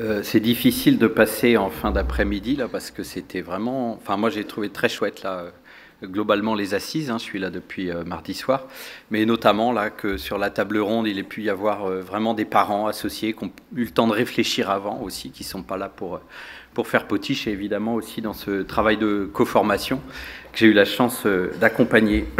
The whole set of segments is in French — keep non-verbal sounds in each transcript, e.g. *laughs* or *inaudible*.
euh, c'est difficile de passer en fin d'après-midi là parce que c'était vraiment. Enfin, moi j'ai trouvé très chouette là. Globalement les assises, hein, je suis là depuis euh, mardi soir, mais notamment là que sur la table ronde il ait pu y avoir euh, vraiment des parents associés qui ont eu le temps de réfléchir avant aussi, qui sont pas là pour euh, pour faire potiche et évidemment aussi dans ce travail de co-formation que j'ai eu la chance euh, d'accompagner. *coughs*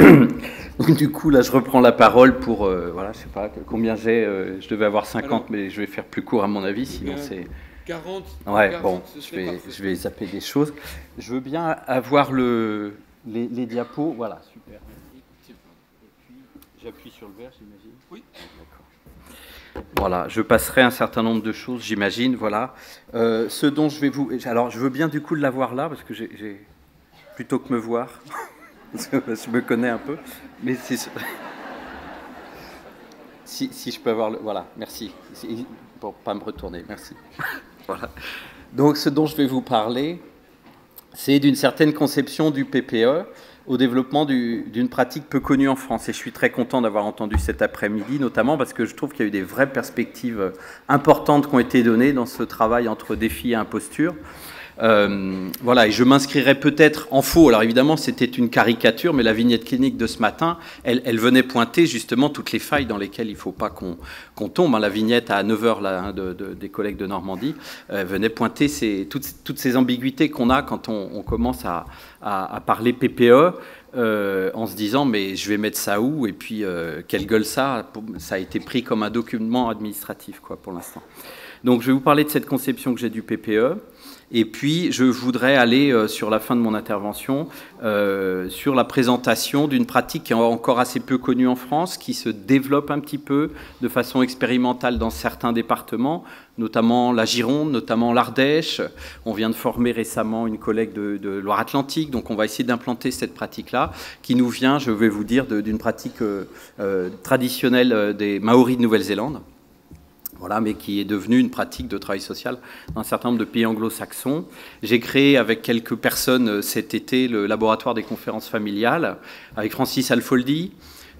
Du coup, là, je reprends la parole pour, voilà, je sais pas combien j'ai, je devais avoir 50, Alors, mais je vais faire plus court à mon avis, sinon c'est... 40. Ouais, 40, bon, je vais, parfait. je vais zapper des choses. Je veux bien avoir le, les, les diapos, voilà, super. j'appuie sur le verre, j'imagine Oui. D'accord. Voilà, je passerai un certain nombre de choses, j'imagine, voilà. Euh, ce dont je vais vous... Alors, je veux bien du coup de l'avoir là, parce que j'ai... Plutôt que me voir, *laughs* parce que je me connais un peu, mais c'est... *laughs* Si, si je peux avoir le... Voilà, merci. Pour pas me retourner, merci. *laughs* voilà. Donc ce dont je vais vous parler, c'est d'une certaine conception du PPE au développement du- d'une pratique peu connue en France. Et je suis très content d'avoir entendu cet après-midi, notamment parce que je trouve qu'il y a eu des vraies perspectives euh, importantes qui ont été données dans ce travail entre défi et imposture. Euh, voilà, et je m'inscrirais peut-être en faux. Alors évidemment, c'était une caricature, mais la vignette clinique de ce matin, elle, venait pointer justement toutes les failles dans lesquelles il ne faut pas qu'on tombe. hein. La vignette à 9h là, hein, de- de- des collègues de Normandie euh, venait pointer toutes, ces ambiguïtés qu'on a quand on, commence à, parler PPE. euh, en se disant mais je vais mettre ça où? Et puis quelle gueule ça ça a été pris comme un document administratif quoi pour l'instant donc je vais vous parler de cette conception que j'ai du PPE et puis, je voudrais aller euh, sur la fin de mon intervention euh, sur la présentation d'une pratique qui est encore assez peu connue en France, qui se développe un petit peu de façon expérimentale dans certains départements, notamment la Gironde, notamment l'Ardèche. On vient de former récemment une collègue de, Loire-Atlantique, donc on va essayer d'implanter cette pratique-là, qui nous vient, je vais vous dire, d'une pratique euh, traditionnelle des Maoris de Nouvelle-Zélande voilà, mais qui est devenue une pratique de travail social dans un certain nombre de pays anglo-saxons. J'ai créé avec quelques personnes euh, cet été le laboratoire des conférences familiales avec Francis Alfoldi,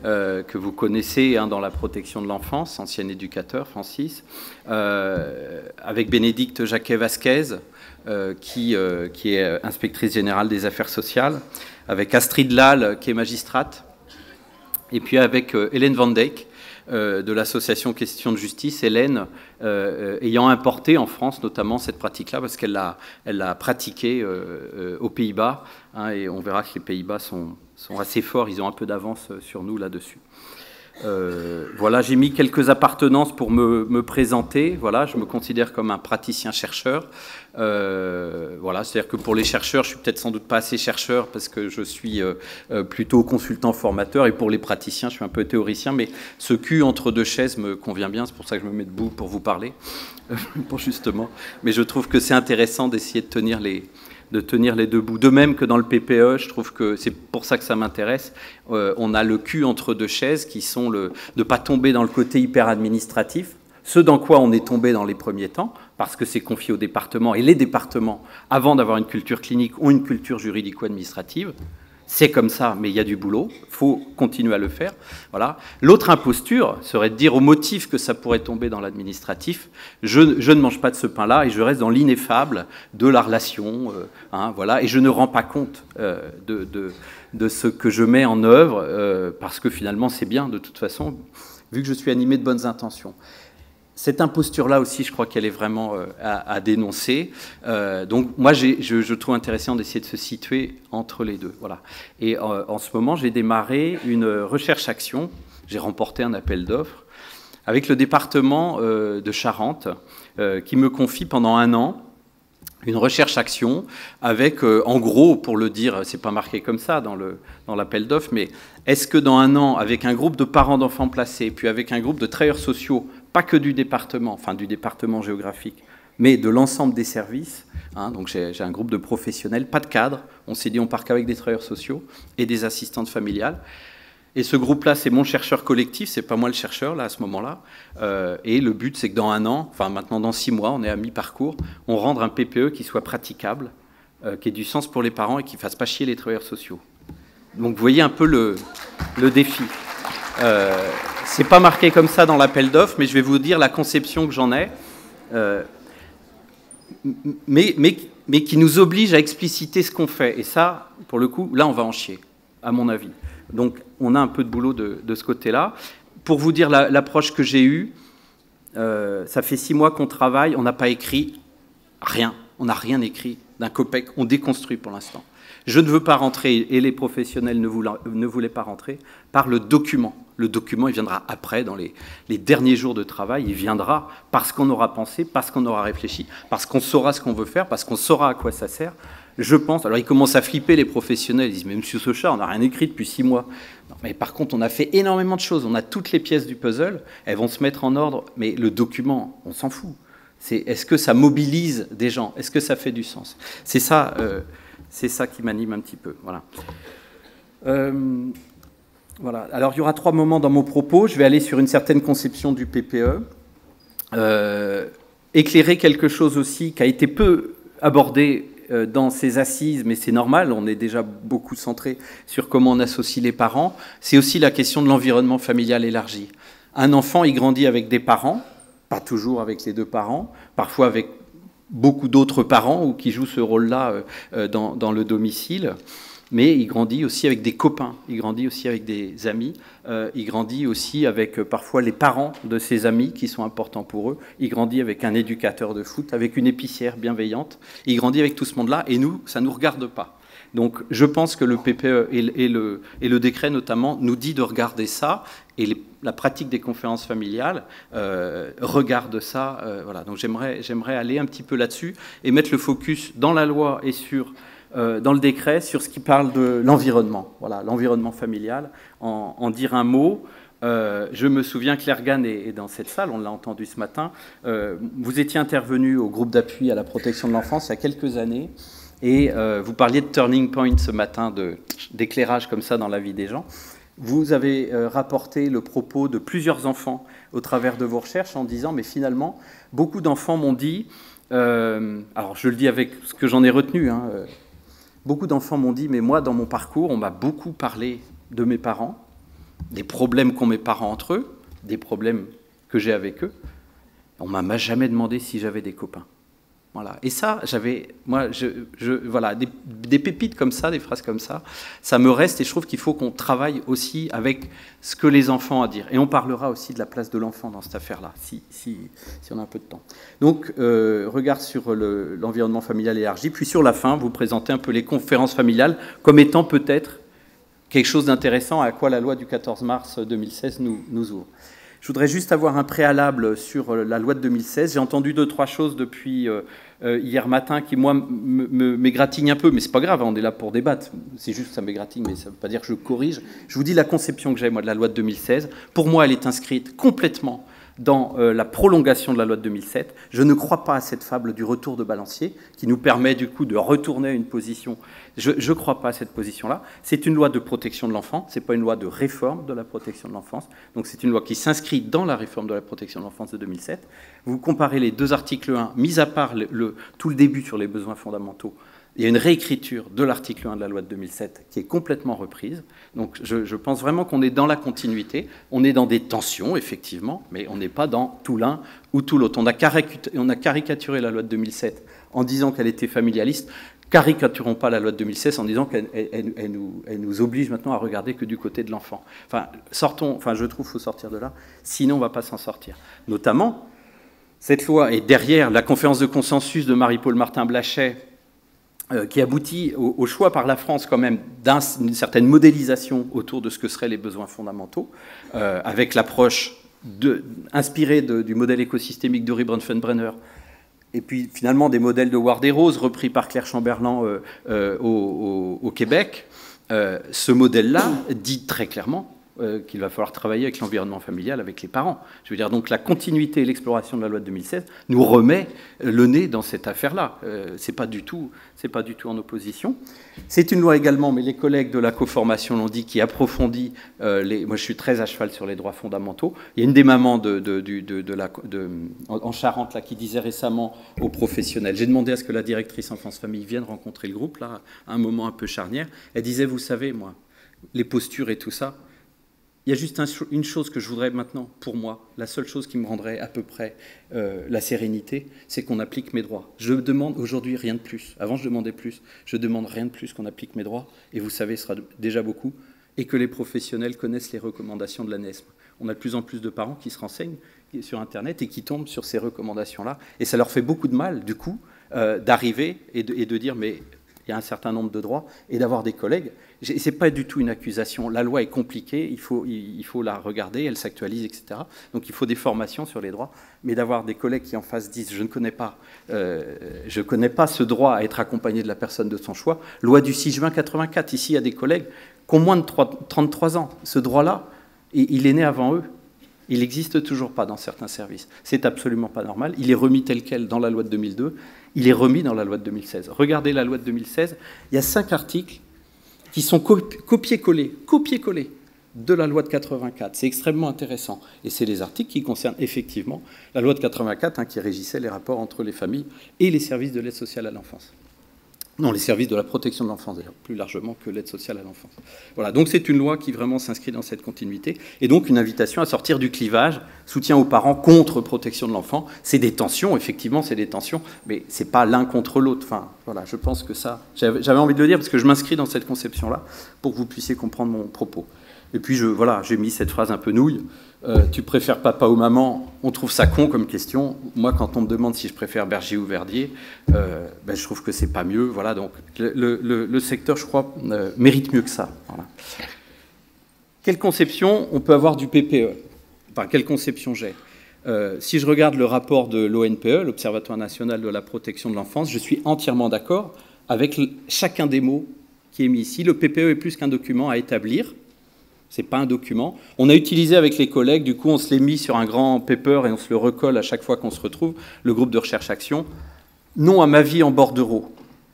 euh, que vous connaissez hein, dans la protection de l'enfance, ancien éducateur, Francis, euh, avec Bénédicte Jacquet-Vasquez, qui, qui est inspectrice générale des affaires sociales, avec Astrid Lal, qui est magistrate, et puis avec Hélène Van Dijk, de l'association Question de Justice, Hélène, euh, euh, ayant importé en France notamment cette pratique-là, parce qu'elle l'a pratiquée euh, euh, aux Pays-Bas, hein, et on verra que les Pays-Bas sont, sont assez forts, ils ont un peu d'avance euh, sur nous là-dessus. Euh, voilà, j'ai mis quelques appartenances pour me, présenter. Voilà, je me considère comme un praticien-chercheur. Euh, voilà, c'est-à-dire que pour les chercheurs, je suis peut-être sans doute pas assez chercheur parce que je suis euh, plutôt consultant formateur, et pour les praticiens, je suis un peu théoricien. Mais ce cul entre deux chaises me convient bien. C'est pour ça que je me mets debout pour vous parler, *laughs* pour justement. Mais je trouve que c'est intéressant d'essayer de tenir les de tenir les deux bouts. De même que dans le PPE, je trouve que c'est pour ça que ça m'intéresse. Euh, on a le cul entre deux chaises qui sont le, de ne pas tomber dans le côté hyper administratif, ce dans quoi on est tombé dans les premiers temps, parce que c'est confié aux départements, et les départements, avant d'avoir une culture clinique, ont une culture juridico-administrative. C'est comme ça, mais il y a du boulot, il faut continuer à le faire. Voilà. L'autre imposture serait de dire au motif que ça pourrait tomber dans l'administratif, je, ne mange pas de ce pain-là et je reste dans l'ineffable de la relation, euh, hein, voilà, et je ne rends pas compte euh, de ce que je mets en œuvre, euh, parce que finalement c'est bien de toute façon, vu que je suis animé de bonnes intentions. Cette imposture-là aussi, je crois qu'elle est vraiment euh, à, dénoncer. Euh, donc moi, je, trouve intéressant d'essayer de se situer entre les deux. Voilà. Et euh, en ce moment, j'ai démarré une recherche-action. J'ai remporté un appel d'offres avec le département de Charente, qui me confie pendant un an une recherche-action avec, en gros, pour le dire, c'est pas marqué comme ça dans dans l'appel d'offres, mais est-ce que dans un an, avec un groupe de parents d'enfants placés, puis avec un groupe de travailleurs sociaux, pas que du département, enfin du département géographique, mais de l'ensemble des services, hein, donc j'ai un groupe de professionnels, pas de cadre, on s'est dit on part qu'avec des travailleurs sociaux et des assistantes familiales. Et ce groupe-là, c'est mon chercheur collectif, c'est pas moi le chercheur là à ce moment-là. Euh, et le but, c'est que dans un an, enfin maintenant dans six mois, on est à mi-parcours, on rende un PPE qui soit praticable, euh, qui ait du sens pour les parents et qui fasse pas chier les travailleurs sociaux. Donc vous voyez un peu le, le défi. Euh, c'est pas marqué comme ça dans l'appel d'offres, mais je vais vous dire la conception que j'en ai. Euh, mais, qui nous oblige à expliciter ce qu'on fait. Et ça, pour le coup, là, on va en chier, à mon avis. Donc, on a un peu de boulot de, ce côté-là. Pour vous dire l'approche que j'ai eue, euh, ça fait six mois qu'on travaille, on n'a pas écrit rien. On n'a rien écrit d'un COPEC, on déconstruit pour l'instant. Je ne veux pas rentrer, et les professionnels ne voulaient, pas rentrer, par le document. Le document, il viendra après, dans les, derniers jours de travail, il viendra parce qu'on aura pensé, parce qu'on aura réfléchi, parce qu'on saura ce qu'on veut faire, parce qu'on saura à quoi ça sert. Je pense, alors ils commencent à flipper les professionnels, ils disent, mais monsieur Socha, on n'a rien écrit depuis six mois. mais par contre, on a fait énormément de choses, on a toutes les pièces du puzzle, elles vont se mettre en ordre, mais le document, on s'en fout. C'est est-ce que ça mobilise des gens? Est-ce que ça fait du sens? C'est ça, euh, ça qui m'anime un petit peu. Voilà. Euh, voilà. Alors il y aura trois moments dans mon propos. Je vais aller sur une certaine conception du PPE, euh, éclairer quelque chose aussi qui a été peu abordé dans ces assises, mais c'est normal, on est déjà beaucoup centré sur comment on associe les parents. C'est aussi la question de l'environnement familial élargi. Un enfant, il grandit avec des parents, pas toujours avec les deux parents, parfois avec beaucoup d'autres parents ou qui jouent ce rôle-là euh, euh, dans, le domicile. Mais il grandit aussi avec des copains, il grandit aussi avec des amis, euh, il grandit aussi avec parfois les parents de ses amis qui sont importants pour eux, il grandit avec un éducateur de foot, avec une épicière bienveillante, il grandit avec tout ce monde-là et nous, ça ne nous regarde pas. Donc je pense que le PPE et le, et le décret notamment nous dit de regarder ça et la pratique des conférences familiales euh, regarde ça. Euh, voilà. Donc j'aimerais, aller un petit peu là-dessus et mettre le focus dans la loi et sur, euh, dans le décret sur ce qui parle de l'environnement, voilà, l'environnement familial, en, dire un mot. je me souviens, Claire Gann est, dans cette salle, on l'a entendu ce matin. vous étiez intervenu au groupe d'appui à la protection de l'enfance il y a quelques années. Et euh, vous parliez de turning point ce matin, d'éclairage comme ça dans la vie des gens. Vous avez euh, rapporté le propos de plusieurs enfants au travers de vos recherches en disant, mais finalement, beaucoup d'enfants m'ont dit, euh, alors je le dis avec ce que j'en ai retenu, hein, beaucoup d'enfants m'ont dit, mais moi, dans mon parcours, on m'a beaucoup parlé de mes parents, des problèmes qu'ont mes parents entre eux, des problèmes que j'ai avec eux. On m'a jamais demandé si j'avais des copains. Et ça, j'avais, moi, voilà, des, pépites comme ça, des phrases comme ça, ça me reste et je trouve qu'il faut qu'on travaille aussi avec ce que les enfants ont à dire. Et on parlera aussi de la place de l'enfant dans cette affaire-là, si, on a un peu de temps. Donc, euh, regard sur l'environnement familial élargi, puis sur la fin, vous présentez un peu les conférences familiales comme étant peut-être quelque chose d'intéressant à quoi la loi du 14 mars 2016 nous, nous ouvre. Je voudrais juste avoir un préalable sur la loi de 2016. J'ai entendu deux, trois choses depuis euh, hier matin qui, moi, m'égratignent un peu, mais c'est pas grave, on est là pour débattre. C'est juste que ça m'égratigne, mais ça ne veut pas dire que je corrige. Je vous dis la conception que j'ai, moi, de la loi de 2016. Pour moi, elle est inscrite complètement dans euh, la prolongation de la loi de 2007. Je ne crois pas à cette fable du retour de balancier qui nous permet du coup de retourner à une position. Je ne crois pas à cette position-là. C'est une loi de protection de l'enfant, ce n'est pas une loi de réforme de la protection de l'enfance. Donc c'est une loi qui s'inscrit dans la réforme de la protection de l'enfance de 2007. Vous comparez les deux articles 1, mis à part tout le début sur les besoins fondamentaux, il y a une réécriture de l'article 1 de la loi de 2007 qui est complètement reprise. Donc je, pense vraiment qu'on est dans la continuité. On est dans des tensions, effectivement, mais on n'est pas dans tout l'un ou tout l'autre. On, a caricaturé la loi de 2007 en disant qu'elle était familialiste. Caricaturons pas la loi de 2016 en disant qu'elle nous, nous, oblige maintenant à regarder que du côté de l'enfant. Enfin, sortons, enfin, je trouve qu'il faut sortir de là, sinon on ne va pas s'en sortir. Notamment, cette loi est derrière la conférence de consensus de Marie-Paul Martin-Blachet qui aboutit au, choix par la France quand même d'une certaine modélisation autour de ce que seraient les besoins fondamentaux, euh, avec l'approche inspirée du modèle écosystémique de Bronfenbrenner, et puis finalement des modèles de Ward et Rose repris par Claire Chamberlain euh, au, au, Québec. ce modèle-là dit très clairement euh, qu'il va falloir travailler avec l'environnement familial, avec les parents. Je veux dire, donc la continuité et l'exploration de la loi de 2016 nous remet le nez dans cette affaire-là. Euh, c'est pas du tout, c'est pas du tout en opposition. C'est une loi également, mais les collègues de la coformation l'ont dit, qui approfondit euh, les. Moi, je suis très à cheval sur les droits fondamentaux. Il y a une des mamans de, la, en Charente là qui disait récemment aux professionnels. J'ai demandé à ce que la directrice enfance famille vienne rencontrer le groupe là, à un moment un peu charnière. Elle disait, vous savez, moi, les postures et tout ça il y a juste une chose que je voudrais maintenant, pour moi, la seule chose qui me rendrait à peu près euh, la sérénité, c'est qu'on applique mes droits. Je demande aujourd'hui rien de plus. Avant, je demandais plus. Je demande rien de plus qu'on applique mes droits. Et vous savez, ce sera déjà beaucoup. Et que les professionnels connaissent les recommandations de l'ANESM. On a de plus en plus de parents qui se renseignent sur Internet et qui tombent sur ces recommandations-là. Et ça leur fait beaucoup de mal, du coup, euh, d'arriver et de dire, mais il y a un certain nombre de droits, et d'avoir des collègues. Ce n'est pas du tout une accusation. La loi est compliquée, il faut, la regarder, elle s'actualise, etc. Donc il faut des formations sur les droits, mais d'avoir des collègues qui en face disent je ne connais pas, euh, je connais pas ce droit à être accompagné de la personne de son choix. Loi du 6 juin 84. Ici, il y a des collègues qui ont moins de 33 ans. Ce droit-là, il est né avant eux. Il n'existe toujours pas dans certains services. C'est absolument pas normal. Il est remis tel quel dans la loi de 2002 il est remis dans la loi de 2016. Regardez la loi de 2016, il y a cinq articles qui sont copiés-collés, copiés-collés de la loi de 84. C'est extrêmement intéressant. Et c'est les articles qui concernent effectivement la loi de 84 hein, qui régissait les rapports entre les familles et les services de l'aide sociale à l'enfance. Non, les services de la protection de l'enfance, plus largement que l'aide sociale à l'enfance. Voilà, donc c'est une loi qui vraiment s'inscrit dans cette continuité, et donc une invitation à sortir du clivage, soutien aux parents contre protection de l'enfant. C'est des tensions, effectivement, c'est des tensions, mais c'est pas l'un contre l'autre. Enfin, voilà, je pense que ça, j'avais envie de le dire parce que je m'inscris dans cette conception-là pour que vous puissiez comprendre mon propos. Et puis, je, voilà, j'ai mis cette phrase un peu nouille. Euh, tu préfères papa ou maman? On trouve ça con comme question. Moi, quand on me demande si je préfère Berger ou Verdier, euh, ben, je trouve que c'est pas mieux. Voilà, donc le, secteur, je crois, euh, mérite mieux que ça. Quelle conception on peut avoir du PPE Enfin, quelle conception j'ai? Si je regarde le rapport de l'ONPE, l'Observatoire national de la protection de l'enfance, je suis entièrement d'accord avec chacun des mots qui est mis ici. Le PPE est plus qu'un document à établir c'est pas un document. On a utilisé avec les collègues, du coup, on se l'est mis sur un grand paper et on se le recolle à chaque fois qu'on se retrouve, le groupe de recherche-action. Non à ma vie en bordereau.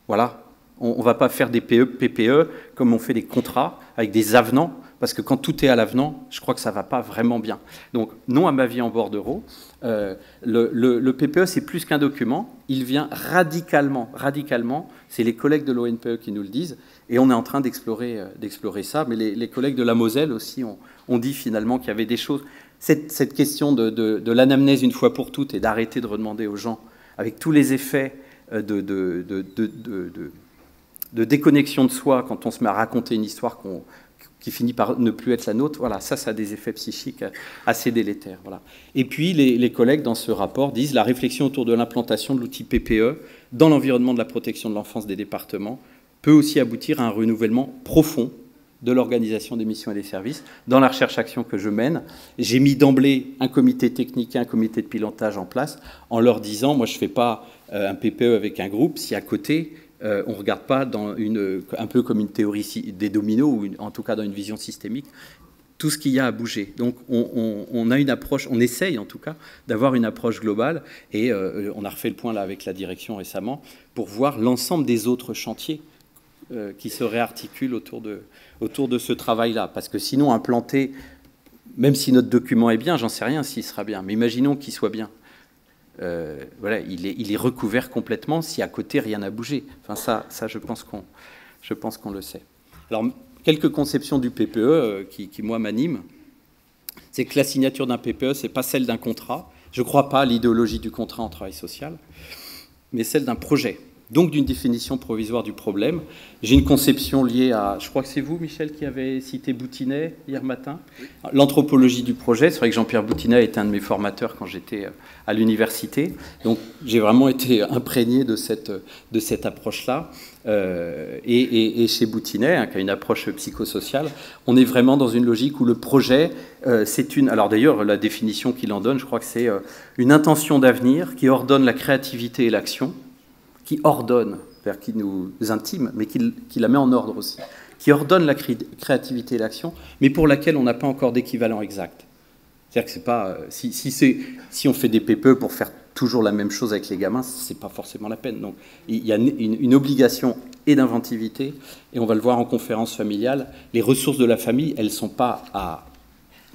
Voilà. On ne va pas faire des PPE e comme on fait des contrats avec des avenants, parce que quand tout est à l'avenant, je crois que ça ne va pas vraiment bien. Donc, non à ma vie en bordereau. Euh, le, le, PPE, c'est plus qu'un document. Il vient radicalement, radicalement, c'est les collègues de l'ONPE qui nous le disent, et on est en train d'explorer, euh, ça. Mais les, collègues de la Moselle aussi ont, dit finalement qu'il y avait des choses. Cette, question de, l'anamnèse une fois pour toutes et d'arrêter de redemander aux gens, avec tous les effets euh, de, de, déconnexion de soi quand on se met à raconter une histoire qui finit par ne plus être la nôtre, voilà, ça, ça a des effets psychiques assez délétères. Voilà. Et puis, les, collègues dans ce rapport disent la réflexion autour de l'implantation de l'outil PPE dans l'environnement de la protection de l'enfance des départements peut aussi aboutir à un renouvellement profond de l'organisation des missions et des services. Dans la recherche-action que je mène, j'ai mis d'emblée un comité technique et un comité de pilotage en place en leur disant, moi je ne fais pas euh, un PPE avec un groupe si à côté euh, on ne regarde pas dans une, un peu comme une théorie des dominos, ou en tout cas dans une vision systémique, tout ce qu'il y a à bouger. Donc on, a une approche, on essaye en tout cas d'avoir une approche globale, et euh, on a refait le point là avec la direction récemment, pour voir l'ensemble des autres chantiers euh, qui se réarticule autour de, autour de ce travail-là. Parce que sinon, implanter, même si notre document est bien, j'en sais rien s'il sera bien, mais imaginons qu'il soit bien. Euh, voilà, il est, recouvert complètement si à côté rien n'a bougé. Enfin, ça, ça je pense qu'on le sait. Alors, quelques conceptions du PPE euh, qui, qui, moi, m'animent. C'est que la signature d'un PPE, c'est pas celle d'un contrat. Je ne crois pas à l'idéologie du contrat en travail social, mais celle d'un projet donc d'une définition provisoire du problème. J'ai une conception liée à, je crois que c'est vous, Michel, qui avez cité Boutinet hier matin, l'anthropologie du projet. C'est vrai que Jean-Pierre Boutinet était un de mes formateurs quand j'étais euh, à l'université. Donc j'ai vraiment été imprégné de cette, de cette approche-là. Euh, et, chez Boutinet, hein, qui a une approche psychosociale, on est vraiment dans une logique où le projet, euh, c'est une... Alors d'ailleurs, la définition qu'il en donne, je crois que c'est une intention d'avenir qui ordonne la créativité et l'action qui ordonne, qui nous intime, mais qui, la met en ordre aussi, qui ordonne la créativité et l'action, mais pour laquelle on n'a pas encore d'équivalent exact. C'est-à-dire que c'est pas euh, si, si, on fait des PPE pour faire toujours la même chose avec les gamins, c'est pas forcément la peine. Donc il y a une, obligation et d'inventivité, et on va le voir en conférence familiale. Les ressources de la famille, elles sont pas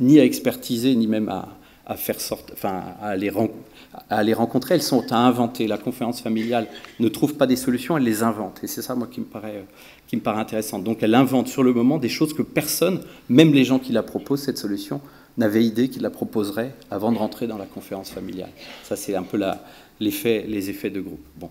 ni à expertiser ni même à, à faire sorte, enfin, à les, à les rencontrer, elles sont à inventer. La conférence familiale ne trouve pas des solutions, elle les invente. Et c'est ça, moi, qui me paraît, qui me paraît intéressant. Donc, elle invente sur le moment des choses que personne, même les gens qui la proposent, cette solution, n'avaient idée qu'ils la proposeraient avant de rentrer dans la conférence familiale. Ça, c'est un peu l'effet, les effets de groupe. Bon.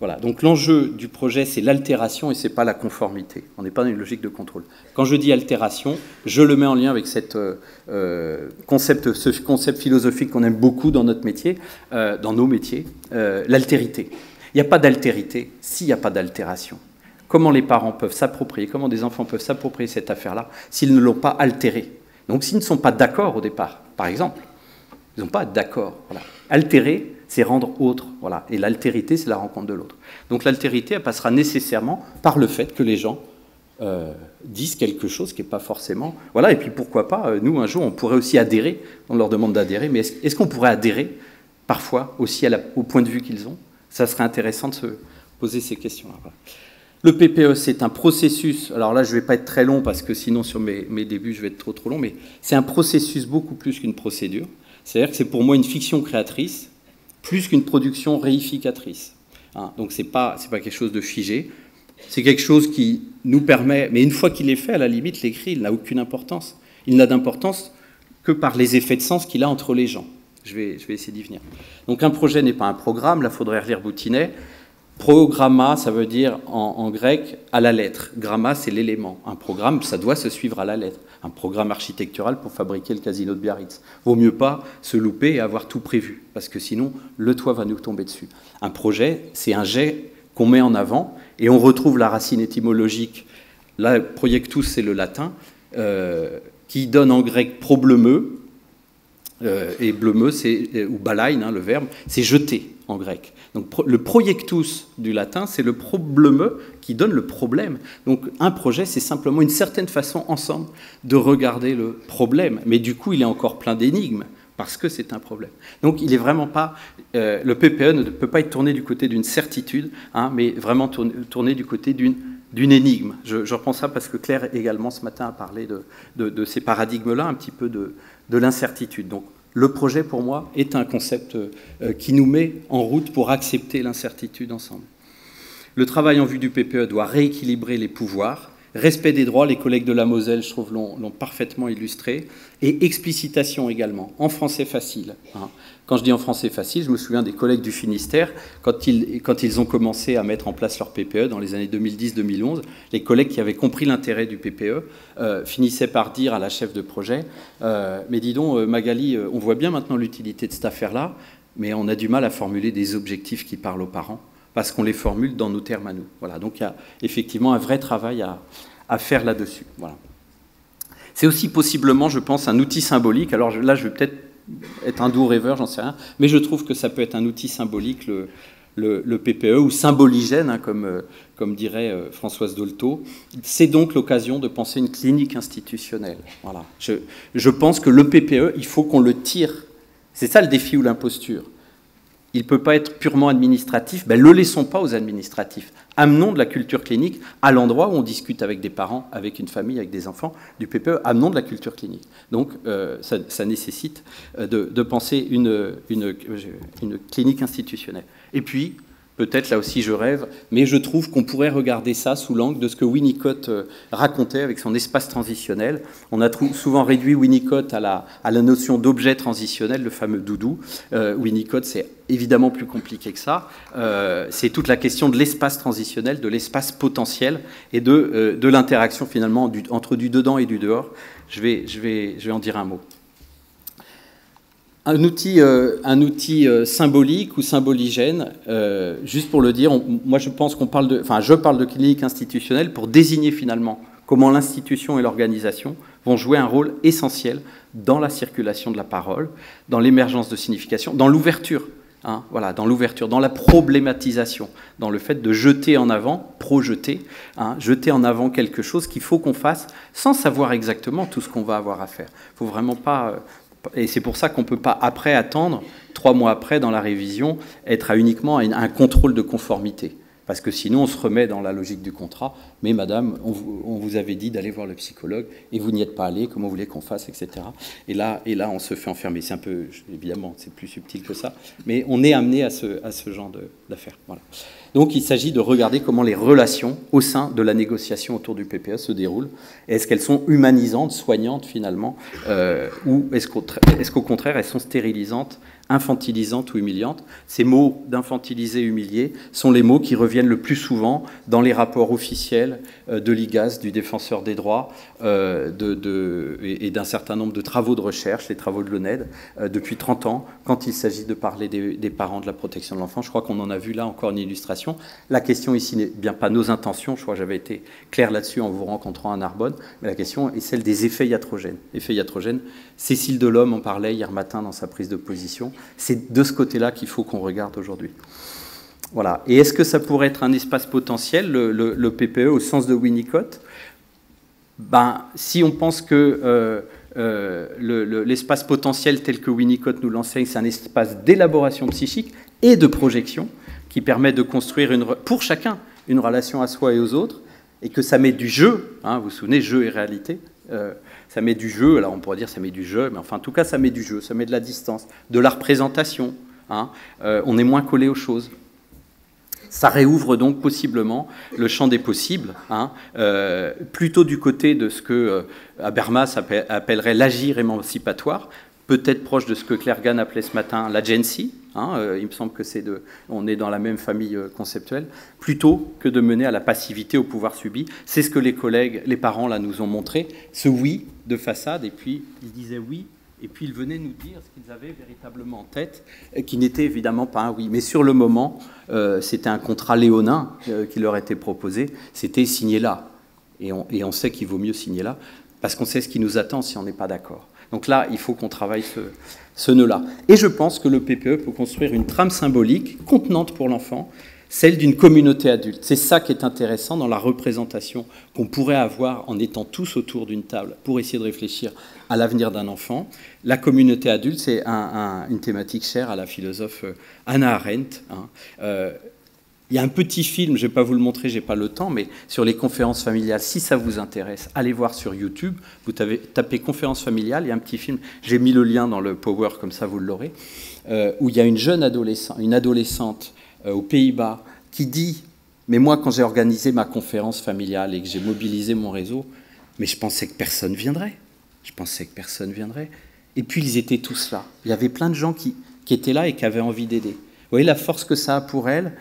Voilà, donc l'enjeu du projet, c'est l'altération et ce n'est pas la conformité. On n'est pas dans une logique de contrôle. Quand je dis altération, je le mets en lien avec euh, euh, concept, ce concept philosophique qu'on aime beaucoup dans notre métier, euh, dans nos métiers, l'altérité. Il n'y a pas d'altérité s'il n'y a pas d'altération. Comment les parents peuvent s'approprier, comment des enfants peuvent s'approprier cette affaire-là s'ils ne l'ont pas altérée? Donc s'ils ne sont pas d'accord au départ, par exemple, ils n'ont pas d'accord. Voilà. C'est rendre autre. Voilà. Et l'altérité, c'est la rencontre de l'autre. Donc l'altérité, elle passera nécessairement par le fait que les gens euh, disent quelque chose qui n'est pas forcément. Voilà. Et puis pourquoi pas, euh, nous, un jour, on pourrait aussi adhérer. On leur demande d'adhérer, mais est-ce qu'on pourrait adhérer parfois aussi au point de vue qu'ils ont? Ça serait intéressant de se poser ces questions-là. Le PPE, c'est un processus. Alors là, je ne vais pas être très long parce que sinon, sur mes, mes débuts, je vais être trop trop long, mais c'est un processus beaucoup plus qu'une procédure. C'est-à-dire que c'est pour moi une fiction créatrice plus qu'une production réificatrice. Hein, donc ce n'est pas, pas quelque chose de figé, c'est quelque chose qui nous permet, mais une fois qu'il est fait, à la limite, l'écrit, il n'a aucune importance. Il n'a d'importance que par les effets de sens qu'il a entre les gens. Je vais, je vais essayer d'y venir. Donc un projet n'est pas un programme, là, il faudrait relire Boutinet. Programma, ça veut dire en, grec à la lettre. Gramma, c'est l'élément. Un programme, ça doit se suivre à la lettre. Un programme architectural pour fabriquer le casino de Biarritz. Vaut mieux pas se louper et avoir tout prévu, parce que sinon, le toit va nous tomber dessus. Un projet, c'est un jet qu'on met en avant, et on retrouve la racine étymologique. Là, projectus, c'est le latin, euh, qui donne en grec problemeux, euh, et bleumeux, c'est, euh, ou balain, hein, le verbe, c'est jeter en grec. Donc le projectus du latin, c'est le problème qui donne le problème. Donc un projet, c'est simplement une certaine façon ensemble de regarder le problème. Mais du coup, il est encore plein d'énigmes parce que c'est un problème. Donc il est vraiment pas euh, le PPE ne peut pas être tourné du côté d'une certitude, hein, mais vraiment tourné, du côté d'une d'une énigme. Je, reprends ça parce que Claire également ce matin a parlé de, de, ces paradigmes-là, un petit peu de, de l'incertitude. Donc le projet, pour moi, est un concept euh, qui nous met en route pour accepter l'incertitude ensemble. Le travail en vue du PPE doit rééquilibrer les pouvoirs, respect des droits, les collègues de la Moselle, je trouve, l'ont parfaitement illustré, et explicitation également, en français facile. Hein. Quand je dis en français facile, je me souviens des collègues du Finistère, quand ils, ont commencé à mettre en place leur PPE dans les années 2010-2011, les collègues qui avaient compris l'intérêt du PPE euh, finissaient par dire à la chef de projet euh, Mais dis donc, euh, Magali, on voit bien maintenant l'utilité de cette affaire-là, mais on a du mal à formuler des objectifs qui parlent aux parents, parce qu'on les formule dans nos termes à nous. Voilà, donc il y a effectivement un vrai travail à, faire là-dessus. Voilà. C'est aussi possiblement, je pense, un outil symbolique. Alors là, je vais peut-être être un doux rêveur, j'en sais rien, mais je trouve que ça peut être un outil symbolique, le, PPE, ou symboligène, hein, comme, euh, comme dirait euh, Françoise Dolto. C'est donc l'occasion de penser une clinique institutionnelle. Voilà. Je pense que le PPE, il faut qu'on le tire. C'est ça le défi ou l'imposture il ne peut pas être purement administratif, ben, le laissons pas aux administratifs. Amenons de la culture clinique à l'endroit où on discute avec des parents, avec une famille, avec des enfants du PPE, amenons de la culture clinique. Donc euh, ça, nécessite euh, de, penser une, une, une clinique institutionnelle. Et puis, Peut-être là aussi je rêve, mais je trouve qu'on pourrait regarder ça sous l'angle de ce que Winnicott euh, racontait avec son espace transitionnel. On a souvent réduit Winnicott à la, à la notion d'objet transitionnel, le fameux doudou. Euh, Winnicott, c'est évidemment plus compliqué que ça. Euh, c'est toute la question de l'espace transitionnel, de l'espace potentiel et de, de l'interaction finalement entre du dedans et du dehors. Je vais en dire un mot un outil, euh, un outil euh, symbolique ou symboligène, euh, juste pour le dire, moi je pense qu'on parle de, enfin je parle de clinique institutionnelle pour désigner finalement comment l'institution et l'organisation vont jouer un rôle essentiel dans la circulation de la parole, dans l'émergence de signification, dans l'ouverture, hein, voilà, dans l'ouverture, dans la problématisation, dans le fait de jeter en avant, projeter, hein, jeter en avant quelque chose qu'il faut qu'on fasse sans savoir exactement tout ce qu'on va avoir à faire. Il faut vraiment pas et c'est pour ça qu'on ne peut pas après attendre, trois mois après, dans la révision, être à uniquement à un contrôle de conformité. Parce que sinon on se remet dans la logique du contrat. Mais madame, on vous, avait dit d'aller voir le psychologue et vous n'y êtes pas allé, comment vous voulez qu'on fasse, etc. Et là, et là, on se fait enfermer. C'est un peu, évidemment, c'est plus subtil que ça, mais on est amené à ce, à ce genre d'affaires. Voilà. Donc il s'agit de regarder comment les relations au sein de la négociation autour du PPE se déroulent. Est-ce qu'elles sont humanisantes, soignantes finalement, euh, ou est-ce qu'au contraire elles sont stérilisantes infantilisante ou humiliante. Ces mots d'infantilisé, humilié sont les mots qui reviennent le plus souvent dans les rapports officiels euh, de l'IGAS, du défenseur des droits, euh, de, et d'un certain nombre de travaux de recherche, les travaux de l'ONED, euh, depuis 30 ans, quand il s'agit de parler des, parents de la protection de l'enfant. Je crois qu'on en a vu là encore une illustration. La question ici n'est bien pas nos intentions, je crois que j'avais été clair là-dessus en vous rencontrant à Narbonne, mais la question est celle des effets iatrogènes. Effets iatrogènes, Cécile Delhomme en parlait hier matin dans sa prise de position. C'est de ce côté-là qu'il faut qu'on regarde aujourd'hui. Voilà. Et est-ce que ça pourrait être un espace potentiel, le, PPE, au sens de Winnicott? Ben, Si on pense que euh, euh, l'espace potentiel tel que Winnicott nous l'enseigne, c'est un espace d'élaboration psychique et de projection qui permet de construire une, pour chacun une relation à soi et aux autres, et que ça met du jeu, hein, vous vous souvenez, jeu et réalité, euh, ça met du jeu, alors on pourrait dire ça met du jeu, mais enfin en tout cas ça met du jeu, ça met de la distance, de la représentation. Hein. Euh, on est moins collé aux choses. Ça réouvre donc possiblement le champ des possibles, hein, euh, plutôt du côté de ce que euh, Habermas appellerait l'agir émancipatoire, peut-être proche de ce que Claire Gann appelait ce matin l'agency. Hein, euh, il me semble que c'est de, on est dans la même famille euh, conceptuelle, plutôt que de mener à la passivité, au pouvoir subi. C'est ce que les collègues, les parents là nous ont montré, ce oui de façade, et puis ils disaient oui, et puis ils venaient nous dire ce qu'ils avaient véritablement en tête, qui n'était évidemment pas un oui. Mais sur le moment, euh, c'était un contrat léonin qui leur était proposé, c'était signer là. Et on, et on sait qu'il vaut mieux signer là, parce qu'on sait ce qui nous attend si on n'est pas d'accord. Donc là, il faut qu'on travaille ce, nœud-là. Et je pense que le PPE peut construire une trame symbolique contenante pour l'enfant, celle d'une communauté adulte. C'est ça qui est intéressant dans la représentation qu'on pourrait avoir en étant tous autour d'une table pour essayer de réfléchir à l'avenir d'un enfant. La communauté adulte, c'est une thématique chère à la philosophe euh, Anna Arendt. Hein. Euh, il y a un petit film, je ne vais pas vous le montrer, je n'ai pas le temps, mais sur les conférences familiales, si ça vous intéresse, allez voir sur YouTube. Vous tapez conférence familiale, il y a un petit film, j'ai mis le lien dans le Power, comme ça vous l'aurez, euh, où il y a une jeune adolescente, une adolescente euh, aux Pays-Bas qui dit Mais moi, quand j'ai organisé ma conférence familiale et que j'ai mobilisé mon réseau, mais je pensais que personne viendrait. Je pensais que personne viendrait. Et puis ils étaient tous là. Il y avait plein de gens qui étaient là et qui avaient envie d'aider. Vous voyez la force que ça a pour elle?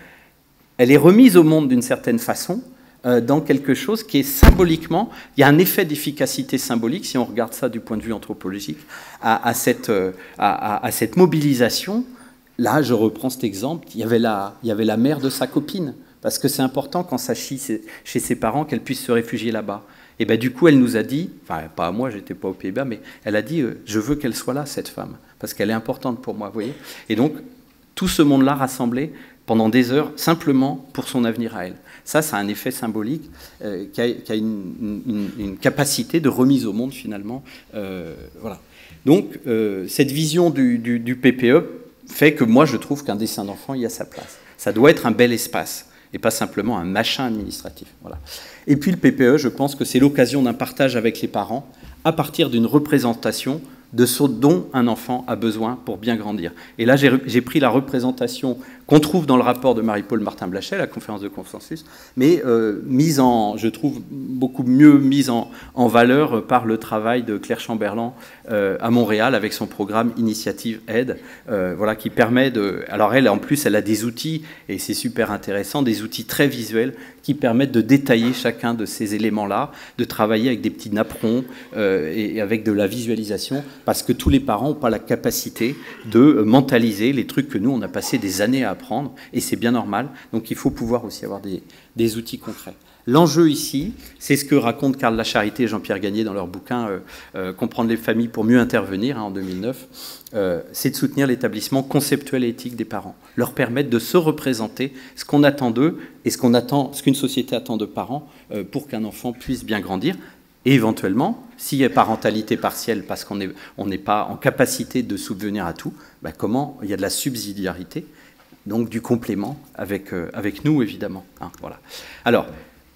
Elle est remise au monde d'une certaine façon euh, dans quelque chose qui est symboliquement, il y a un effet d'efficacité symbolique, si on regarde ça du point de vue anthropologique, à, cette, euh, à, cette, mobilisation. Là, je reprends cet exemple, il y avait la, il y avait la mère de sa copine, parce que c'est important quand ça chie chez ses parents qu'elle puisse se réfugier là-bas. Et bien du coup, elle nous a dit, enfin pas à moi, j'étais pas aux Pays-Bas, mais elle a dit, euh, je veux qu'elle soit là, cette femme, parce qu'elle est importante pour moi, vous voyez? Et donc, tout ce monde-là rassemblé, pendant des heures simplement pour son avenir à elle. Ça, ça a un effet symbolique euh, qui a, une, capacité de remise au monde finalement. Euh, voilà. Donc euh, cette vision du, PPE fait que moi je trouve qu'un dessin d'enfant y a sa place. Ça doit être un bel espace et pas simplement un machin administratif. Voilà. Et puis le PPE, je pense que c'est l'occasion d'un partage avec les parents à partir d'une représentation de ce dont un enfant a besoin pour bien grandir. Et là, j'ai pris la représentation qu'on trouve dans le rapport de Marie-Paul Martin-Blachet, la conférence de consensus, mais euh, mise en, je trouve, beaucoup mieux mise en, valeur par le travail de Claire Chamberlain euh, à Montréal avec son programme Initiative Aide, euh, voilà, qui permet de... Alors elle, en plus, elle a des outils, et c'est super intéressant, des outils très visuels qui permettent de détailler chacun de ces éléments-là, de travailler avec des petits napperons et avec de la visualisation, parce que tous les parents n'ont pas la capacité de mentaliser les trucs que nous, on a passé des années à et c'est bien normal. Donc il faut pouvoir aussi avoir des, outils concrets. L'enjeu ici, c'est ce que racontent Karl Lacharité et Jean-Pierre Gagné dans leur bouquin euh, euh, Comprendre les familles pour mieux intervenir hein, en 2009, euh, c'est de soutenir l'établissement conceptuel et éthique des parents, leur permettre de se représenter ce qu'on attend d'eux et ce qu'une société attend de parents pour qu'un enfant puisse bien grandir. Et éventuellement, s'il y a parentalité partielle parce qu'on n'est pas en capacité de subvenir à tout, bah, comment il y a de la subsidiarité, donc du complément avec, avec nous, évidemment. Hein. Alors,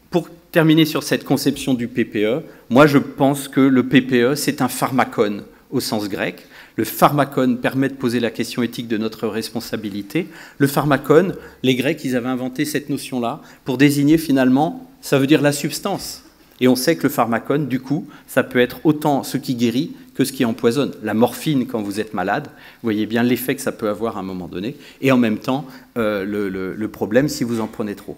pour terminer sur cette conception du PPE, moi je pense que le PPE, c'est un pharmacone au sens grec. Le pharmacone permet de poser la question éthique de notre responsabilité. Le pharmacone, les Grecs, ils avaient inventé cette notion-là pour désigner finalement, ça veut dire la substance. Et on sait que le pharmacone, du coup, ça peut être autant ce qui guérit que ce qui empoisonne. La morphine, quand vous êtes malade, vous voyez bien l'effet que ça peut avoir à un moment donné, et en même temps, euh, le, problème si vous en prenez trop.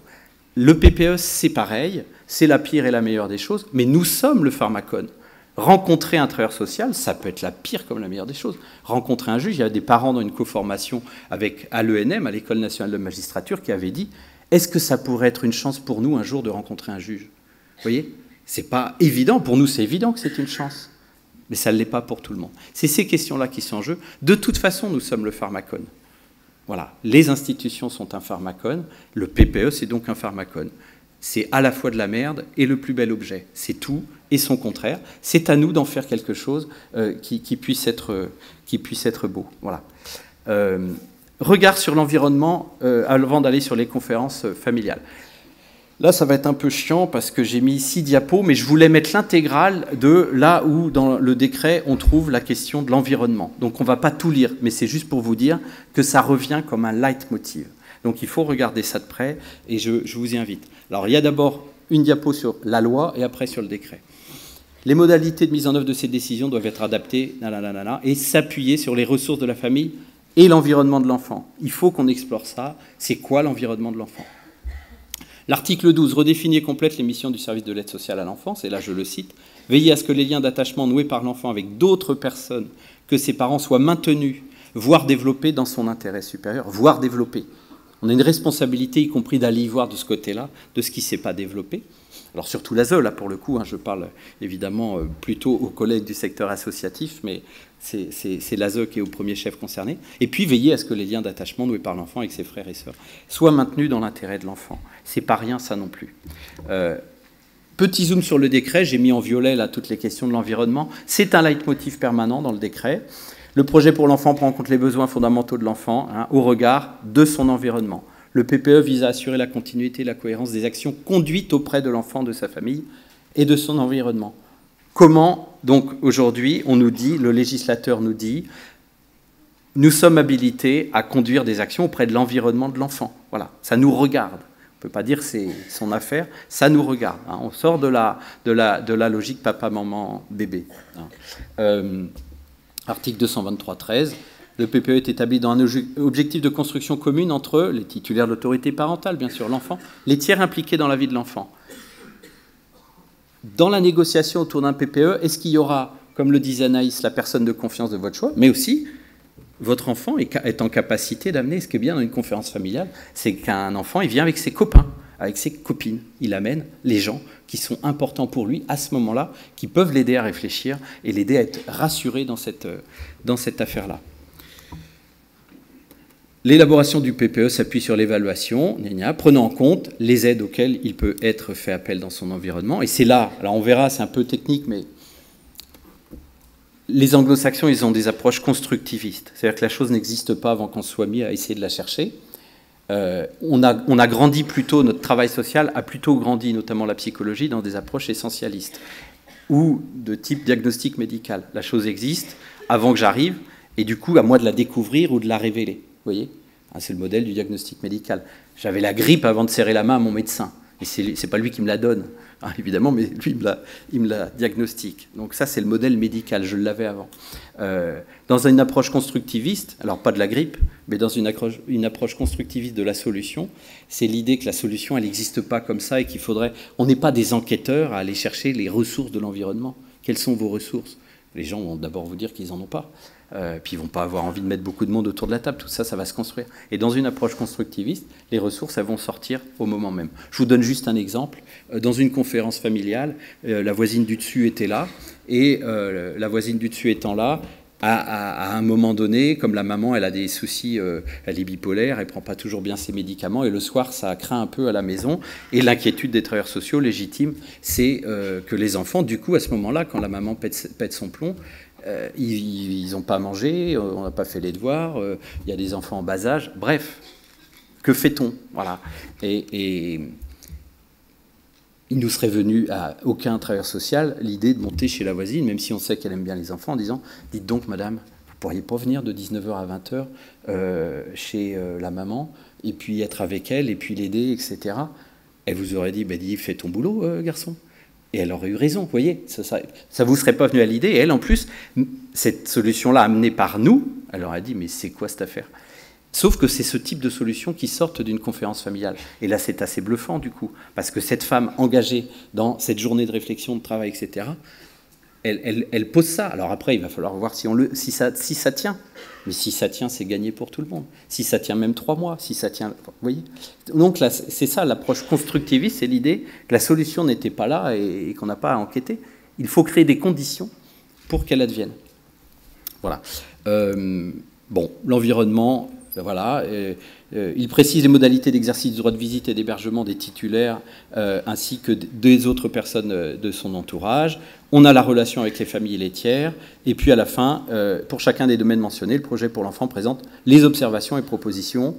Le PPE, c'est pareil, c'est la pire et la meilleure des choses, mais nous sommes le pharmacone. Rencontrer un travailleur social, ça peut être la pire comme la meilleure des choses. Rencontrer un juge, il y a des parents dans une coformation avec, à l'ENM, à l'École nationale de magistrature, qui avaient dit est-ce que ça pourrait être une chance pour nous un jour de rencontrer un juge? Vous voyez? C'est pas évident. Pour nous, c'est évident que c'est une chance. Mais ça ne l'est pas pour tout le monde. C'est ces questions-là qui sont en jeu. De toute façon, nous sommes le pharmacone. Voilà. Les institutions sont un pharmacone. Le PPE, c'est donc un pharmacone c'est à la fois de la merde et le plus bel objet. C'est tout et son contraire. C'est à nous d'en faire quelque chose euh, qui, puisse être, qui puisse être beau. Voilà. Euh, regard sur l'environnement euh, avant d'aller sur les conférences familiales. Là, ça va être un peu chiant parce que j'ai mis six diapos, mais je voulais mettre l'intégrale de là où, dans le décret, on trouve la question de l'environnement. Donc, on ne va pas tout lire, mais c'est juste pour vous dire que ça revient comme un leitmotiv. Donc, il faut regarder ça de près et je, vous y invite. Alors il y a d'abord une diapo sur la loi et après sur le décret. Les modalités de mise en œuvre de ces décisions doivent être adaptées et s'appuyer sur les ressources de la famille et l'environnement de l'enfant. Il faut qu'on explore ça. C'est quoi l'environnement de l'enfant? L'article 12 redéfinit et complète les missions du service de l'aide sociale à l'enfance, et là je le cite, veiller à ce que les liens d'attachement noués par l'enfant avec d'autres personnes que ses parents soient maintenus, voire développés dans son intérêt supérieur, voire développés. On a une responsabilité, y compris d'aller y voir de ce côté-là, de ce qui ne s'est pas développé. Alors surtout l'ASE, là pour le coup, hein, je parle évidemment euh, plutôt aux collègues du secteur associatif, mais c'est l'ASE qui est au premier chef concerné. Et puis veiller à ce que les liens d'attachement noués par l'enfant avec ses frères et sœurs soient maintenus dans l'intérêt de l'enfant. C'est pas rien ça non plus. Euh, petit zoom sur le décret, j'ai mis en violet là toutes les questions de l'environnement. C'est un leitmotiv permanent dans le décret. Le projet pour l'enfant prend en compte les besoins fondamentaux de l'enfant hein, au regard de son environnement. Le PPE vise à assurer la continuité et la cohérence des actions conduites auprès de l'enfant, de sa famille et de son environnement. Comment, donc, aujourd'hui, on nous dit, le législateur nous dit, nous sommes habilités à conduire des actions auprès de l'environnement de l'enfant. Voilà, ça nous regarde. On ne peut pas dire c'est son affaire, ça nous regarde. Hein. On sort de la, logique papa, maman, bébé. Hein. Euh, Article 223.13. Le PPE est établi dans un objectif de construction commune entre les titulaires de l'autorité parentale, bien sûr, l'enfant, les tiers impliqués dans la vie de l'enfant. Dans la négociation autour d'un PPE, est-ce qu'il y aura, comme le disait Anaïs, la personne de confiance de votre choix, mais aussi votre enfant est en capacité d'amener, ce qui est bien dans une conférence familiale, c'est qu'un enfant, il vient avec ses copains avec ses copines. Il amène les gens qui sont importants pour lui à ce moment-là, qui peuvent l'aider à réfléchir et l'aider à être rassuré dans cette, dans cette affaire-là. L'élaboration du PPE s'appuie sur l'évaluation, prenant en compte les aides auxquelles il peut être fait appel dans son environnement. Et c'est là, alors on verra, c'est un peu technique, mais les anglo-saxons, ils ont des approches constructivistes. C'est-à-dire que la chose n'existe pas avant qu'on soit mis à essayer de la chercher. Euh, on, a, grandi plutôt, notre travail social a plutôt grandi, notamment la psychologie, dans des approches essentialistes ou de type diagnostic médical. La chose existe avant que j'arrive, et du coup, à moi de la découvrir ou de la révéler. Vous voyez ah, C'est le modèle du diagnostic médical. J'avais la grippe avant de serrer la main à mon médecin. Et ce n'est pas lui qui me la donne. Ah, évidemment, mais lui, il me la, diagnostique. Donc ça, c'est le modèle médical, je l'avais avant. Euh, dans une approche constructiviste, alors pas de la grippe, mais dans une approche, une approche constructiviste de la solution, c'est l'idée que la solution, elle n'existe pas comme ça et qu'il faudrait... On n'est pas des enquêteurs à aller chercher les ressources de l'environnement. Quelles sont vos ressources? Les gens vont d'abord vous dire qu'ils n'en ont pas. Euh, puis ils vont pas avoir envie de mettre beaucoup de monde autour de la table. Tout ça, ça va se construire. Et dans une approche constructiviste, les ressources, elles vont sortir au moment même. Je vous donne juste un exemple. Euh, dans une conférence familiale, euh, la voisine du dessus était là, et la voisine du dessus étant là, à, un moment donné, comme la maman, elle a des soucis, elle est bipolaire, elle prend pas toujours bien ses médicaments, et le soir, ça craint un peu à la maison. Et l'inquiétude des travailleurs sociaux légitime, c'est que les enfants, du coup, à ce moment-là, quand la maman pète son plomb, euh, ils n'ont pas mangé, on n'a pas fait les devoirs, euh, il y a des enfants en bas âge, bref. Que fait-on? Voilà. Et, il nous serait venu à aucun travailleur social l'idée de monter chez la voisine, même si on sait qu'elle aime bien les enfants, en disant Dites donc, madame, vous pourriez pas venir de 19h à 20h euh, chez euh, la maman, et puis être avec elle, et puis l'aider, etc. Elle vous aurait dit, bah, dis, fais ton boulot, euh, garçon. Et elle aurait eu raison, vous voyez, ça ne vous serait pas venu à l'idée. Et elle, en plus, cette solution-là amenée par nous, elle aurait dit, mais c'est quoi cette affaire? Sauf que c'est ce type de solution qui sortent d'une conférence familiale. Et là, c'est assez bluffant, du coup, parce que cette femme engagée dans cette journée de réflexion, de travail, etc., elle, pose ça. Alors après, il va falloir voir si, on le, ça, si ça tient. Mais si ça tient, c'est gagné pour tout le monde. Si ça tient même trois mois, si ça tient... Voyez Donc c'est ça l'approche constructiviste, c'est l'idée que la solution n'était pas là et, qu'on n'a pas à enquêter. Il faut créer des conditions pour qu'elle advienne. Voilà. Euh, bon, l'environnement, voilà. Euh, il précise les modalités d'exercice du droit de visite et d'hébergement des titulaires euh, ainsi que des autres personnes de son entourage. On a la relation avec les familles et les tiers. Et puis à la fin, euh, pour chacun des domaines mentionnés, le projet pour l'enfant présente les observations et propositions,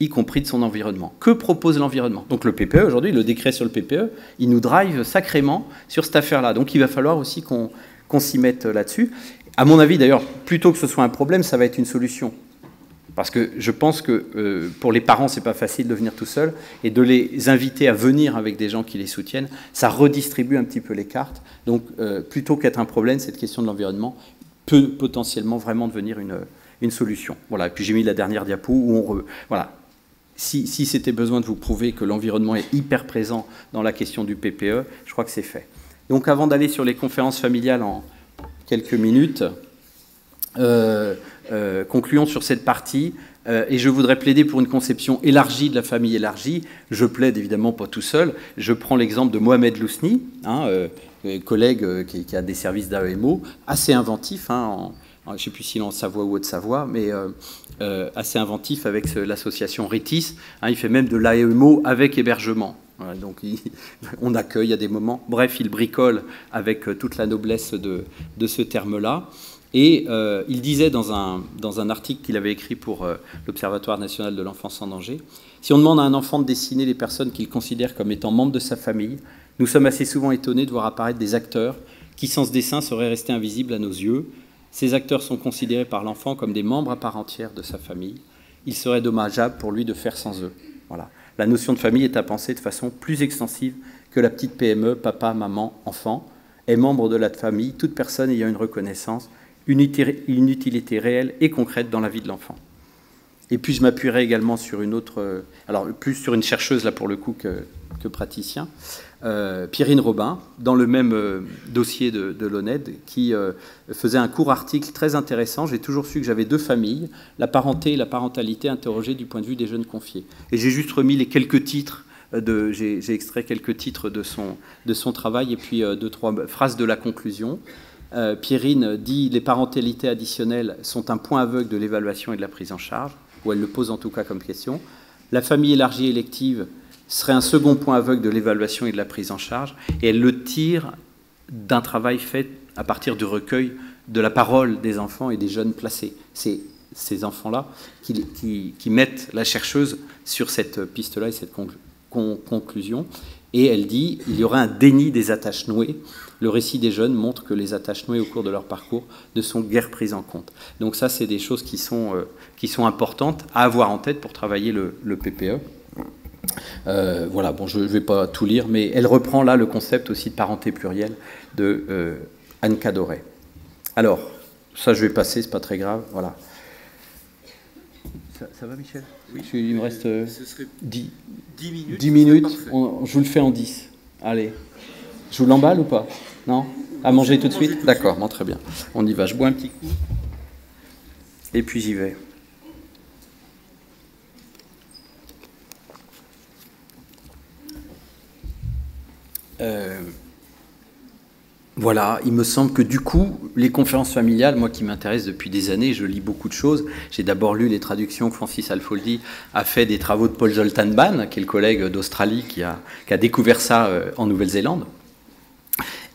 y compris de son environnement. Que propose l'environnement? Donc le PPE, aujourd'hui, le décret sur le PPE, il nous drive sacrément sur cette affaire-là. Donc il va falloir aussi qu'on s'y mette là-dessus. À mon avis, d'ailleurs, plutôt que ce soit un problème, ça va être une solution. Parce que je pense que euh, pour les parents, c'est pas facile de venir tout seul et de les inviter à venir avec des gens qui les soutiennent, ça redistribue un petit peu les cartes. Donc, euh, plutôt qu'être un problème, cette question de l'environnement peut potentiellement vraiment devenir une, solution. Voilà. Et puis j'ai mis la dernière diapo où on voilà. Si, si c'était besoin de vous prouver que l'environnement est hyper présent dans la question du PPE, je crois que c'est fait. Donc, avant d'aller sur les conférences familiales en quelques minutes. Euh, euh, concluons sur cette partie. Euh, et je voudrais plaider pour une conception élargie de la famille élargie. Je plaide évidemment pas tout seul. Je prends l'exemple de Mohamed Lousni, hein, collègue qui, a des services d'AEMO, assez inventif, hein, je ne sais plus s'il est en Savoie ou Haute-Savoie, mais assez inventif avec l'association Rétis. Hein, il fait même de l'AEMO avec hébergement. donc *laughs* on accueille à des moments. Bref, il bricole avec toute la noblesse de, de ce terme-là. Et euh, il disait dans un, dans un article qu'il avait écrit pour euh, l'Observatoire national de l'enfance en danger, si on demande à un enfant de dessiner les personnes qu'il considère comme étant membres de sa famille, nous sommes assez souvent étonnés de voir apparaître des acteurs qui, sans ce dessin, seraient restés invisibles à nos yeux. Ces acteurs sont considérés par l'enfant comme des membres à part entière de sa famille. Il serait dommageable pour lui de faire sans eux. Voilà. La notion de famille est à penser de façon plus extensive que la petite PME, papa, maman, enfant, est membre de la famille, toute personne ayant une reconnaissance une utilité réelle et concrète dans la vie de l'enfant. Et puis je m'appuierai également sur une autre, euh, alors plus sur une chercheuse là pour le coup que, praticien, euh, Pierrine Robin, dans le même euh, dossier de, l'ONED, qui faisait un court article très intéressant. J'ai toujours su que j'avais deux familles, la parenté et la parentalité interrogées du point de vue des jeunes confiés. Et j'ai juste remis les quelques titres j'ai extrait quelques titres de son, de son travail et puis deux, trois phrases de la conclusion. Euh, Pierrine dit les parentalités additionnelles sont un point aveugle de l'évaluation et de la prise en charge, ou elle le pose en tout cas comme question. La famille élargie élective serait un second point aveugle de l'évaluation et de la prise en charge, et elle le tire d'un travail fait à partir du recueil de la parole des enfants et des jeunes placés. C'est ces enfants-là qui, mettent la chercheuse sur cette piste-là et cette conclusion. Et elle dit il y aura un déni des attaches nouées le récit des jeunes montre que les attaches nouées au cours de leur parcours ne sont guère prises en compte. Donc ça, c'est des choses qui sont, euh, qui sont importantes à avoir en tête pour travailler le, PPE. Euh, voilà, bon, je ne vais pas tout lire, mais elle reprend là le concept aussi de parenté plurielle de euh, Anne Cadoret. Alors, ça je vais passer, c'est pas très grave, voilà. Ça, va Michel? Oui. Il me reste 10, minutes. 10 minutes, je vous le fais en 10. Allez. Je vous l'emballe ou pas Non À manger tout de suite D'accord, bon, très bien. On y va. Je bois un petit coup. Et puis j'y vais. Euh, voilà, il me semble que du coup, les conférences familiales, moi qui m'intéresse depuis des années, je lis beaucoup de choses. J'ai d'abord lu les traductions que Francis Alfoldi a fait des travaux de Paul Zoltan Ban, qui est le collègue d'Australie qui a, qui a découvert ça euh, en Nouvelle-Zélande.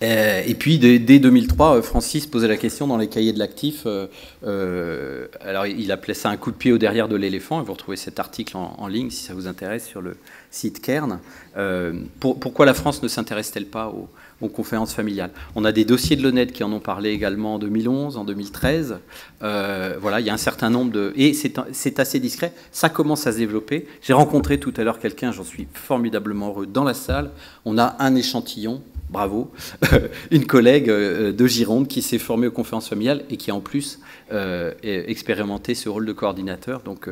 Euh, et puis dès, 2003, euh, Francis posait la question dans les cahiers de l'actif. Euh, alors il appelait ça un coup de pied au derrière de l'éléphant. Vous retrouvez cet article en, ligne si ça vous intéresse sur le site Kern. pourquoi la France ne s'intéresse-t-elle pas aux, conférences familiales? On a des dossiers de l'ONED qui en ont parlé également en 2011, en 2013. voilà, il y a un certain nombre de et c'est assez discret. Ça commence à se développer. J'ai rencontré tout à l'heure quelqu'un, j'en suis formidablement heureux, dans la salle. On a un échantillon bravo, *laughs* une collègue euh, de Gironde qui s'est formée aux conférences familiales et qui en plus euh, expérimenté ce rôle de coordinateur. Donc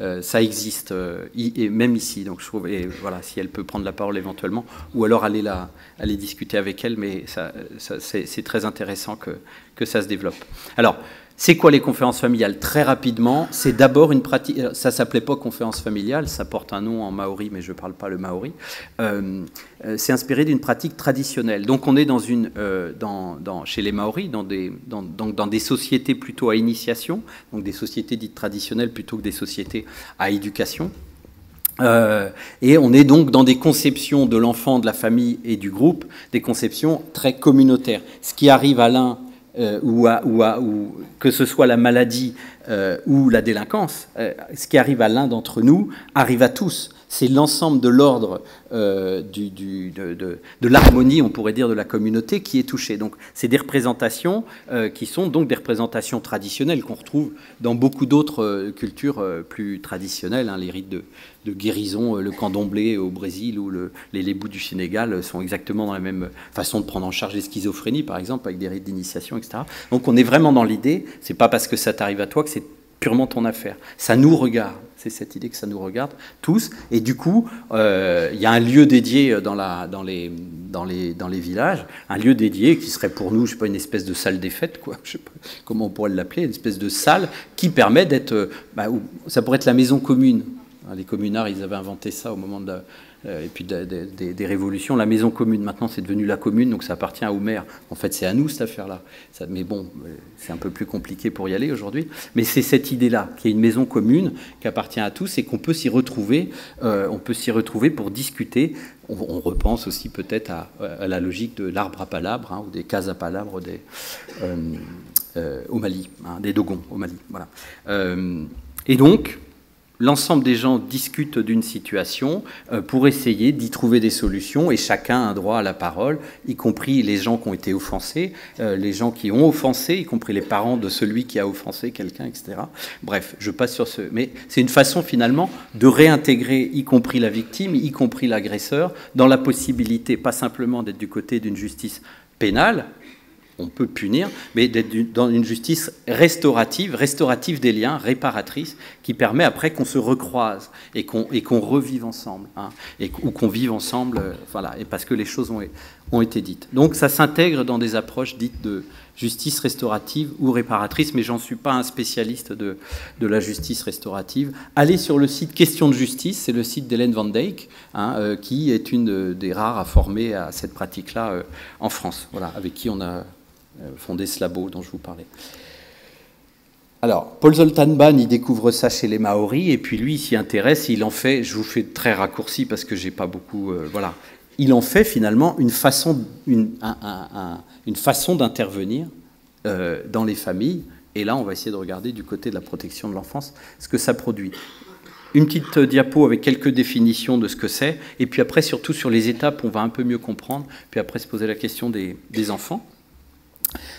euh, ça existe, et même ici. Donc je trouve, et voilà, si elle peut prendre la parole éventuellement, ou alors aller, la, aller discuter avec elle, mais ça, c'est très intéressant que, que ça se développe. Alors, c'est quoi les conférences familiales? Très rapidement, c'est d'abord une pratique. Euh, ça s'appelait pas conférence familiale, ça porte un nom en maori, mais je ne parle pas le maori. Euh, euh, c'est inspiré d'une pratique traditionnelle. Donc on est dans une, dans, chez les maoris, dans des, dans, dans, des sociétés plutôt à initiation, donc des sociétés dites traditionnelles plutôt que des sociétés à éducation. et on est donc dans des conceptions de l'enfant, de la famille et du groupe, des conceptions très communautaires. Ce qui arrive à l'un euh, ou, que ce soit la maladie euh, ou la délinquance, euh, ce qui arrive à l'un d'entre nous arrive à tous. C'est l'ensemble de l'ordre du, de, l'harmonie, on pourrait dire, de la communauté qui est touché. Donc, c'est des représentations qui sont donc des représentations traditionnelles qu'on retrouve dans beaucoup d'autres cultures plus traditionnelles, hein, les rites de, guérison, euh, le candomblé au Brésil ou les lébous du Sénégal euh, sont exactement dans la même façon de prendre en charge les schizophrénies, par exemple, avec des rites d'initiation, etc. Donc on est vraiment dans l'idée, c'est pas parce que ça t'arrive à toi que c'est purement ton affaire. Ça nous regarde. C'est cette idée que ça nous regarde tous. Et du coup, euh, il y a un lieu dédié dans, la, dans, les, dans, les, dans les villages, un lieu dédié qui serait pour nous, je sais pas, une espèce de salle des fêtes, quoi. *laughs* Je sais pas comment on pourrait l'appeler, une espèce de salle qui permet d'être, bah, ça pourrait être la maison commune les communards, ils avaient inventé ça au moment de euh, et puis des révolutions. La maison commune, maintenant, c'est devenu la commune, donc ça appartient au maire. En fait, c'est à nous, cette affaire-là. Mais bon, euh, c'est un peu plus compliqué pour y aller aujourd'hui. Mais c'est cette idée-là, qui est une maison commune, qui appartient à tous, et qu'on peut s'y retrouver, euh, retrouver pour discuter. On, repense aussi peut-être à, la logique de l'arbre à palabres, hein, ou des cases à palabres des, au Mali, hein, des Dogons au Mali. Voilà. et donc, l'ensemble des gens discutent d'une situation euh, pour essayer d'y trouver des solutions et chacun a un droit à la parole, y compris les gens qui ont été offensés, euh, les gens qui ont offensé, y compris les parents de celui qui a offensé quelqu'un, etc. Bref, je passe sur ce. Mais c'est une façon finalement de réintégrer, y compris la victime, y compris l'agresseur, dans la possibilité, pas simplement d'être du côté d'une justice pénale, on peut punir, mais d'être dans une justice restaurative, restaurative des liens, réparatrice, qui permet après qu'on se recroise et qu'on revive ensemble, hein, ou qu'on vive ensemble, euh, voilà, et parce que les choses ont, été dites. Donc ça s'intègre dans des approches dites de justice restaurative ou réparatrice, mais j'en suis pas un spécialiste de, la justice restaurative. Allez sur le site Question de justice, c'est le site d'Hélène Van Dijk, hein, euh, qui est une des rares à former à cette pratique-là euh, en France, voilà, avec qui on a euh, fondé Slabo, dont je vous parlais. Alors, Paul Zoltan il découvre ça chez les Maoris, et puis lui, il s'y intéresse, il en fait, je vous fais très raccourci parce que j'ai pas beaucoup. Euh, voilà. Il en fait finalement une façon, une, façon d'intervenir euh, dans les familles. Et là, on va essayer de regarder du côté de la protection de l'enfance ce que ça produit. Une petite diapo avec quelques définitions de ce que c'est, et puis après, surtout sur les étapes, on va un peu mieux comprendre, puis après se poser la question des enfants.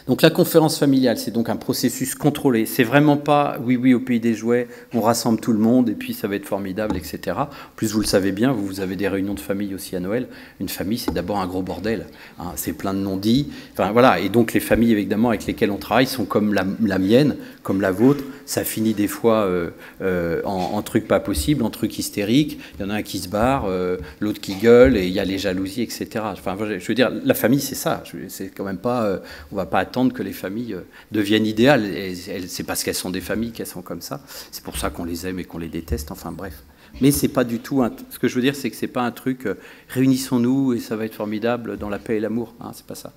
Donc la conférence familiale, c'est donc un processus contrôlé. C'est vraiment pas oui oui au pays des jouets, on rassemble tout le monde et puis ça va être formidable, etc. En plus vous le savez bien, vous avez des réunions de famille aussi à Noël. Une famille, c'est d'abord un gros bordel. Hein. C'est plein de non-dits. Voilà. Et donc les familles évidemment avec lesquelles on travaille sont comme la, mienne, comme la vôtre. Ça finit des fois euh, euh, en, trucs pas possibles, en trucs hystériques. Il y en a un qui se barre, euh, l'autre qui gueule et il y a les jalousies, etc. Enfin je veux dire, la famille c'est ça. C'est quand même pas, pas attendre que les familles euh, deviennent idéales. C'est parce qu'elles sont des familles qu'elles sont comme ça. C'est pour ça qu'on les aime et qu'on les déteste. Enfin bref. Mais c'est pas du tout. Ce que je veux dire, c'est que c'est pas un truc. Euh, réunissons-nous et ça va être formidable dans la paix et l'amour. Hein, c'est pas ça.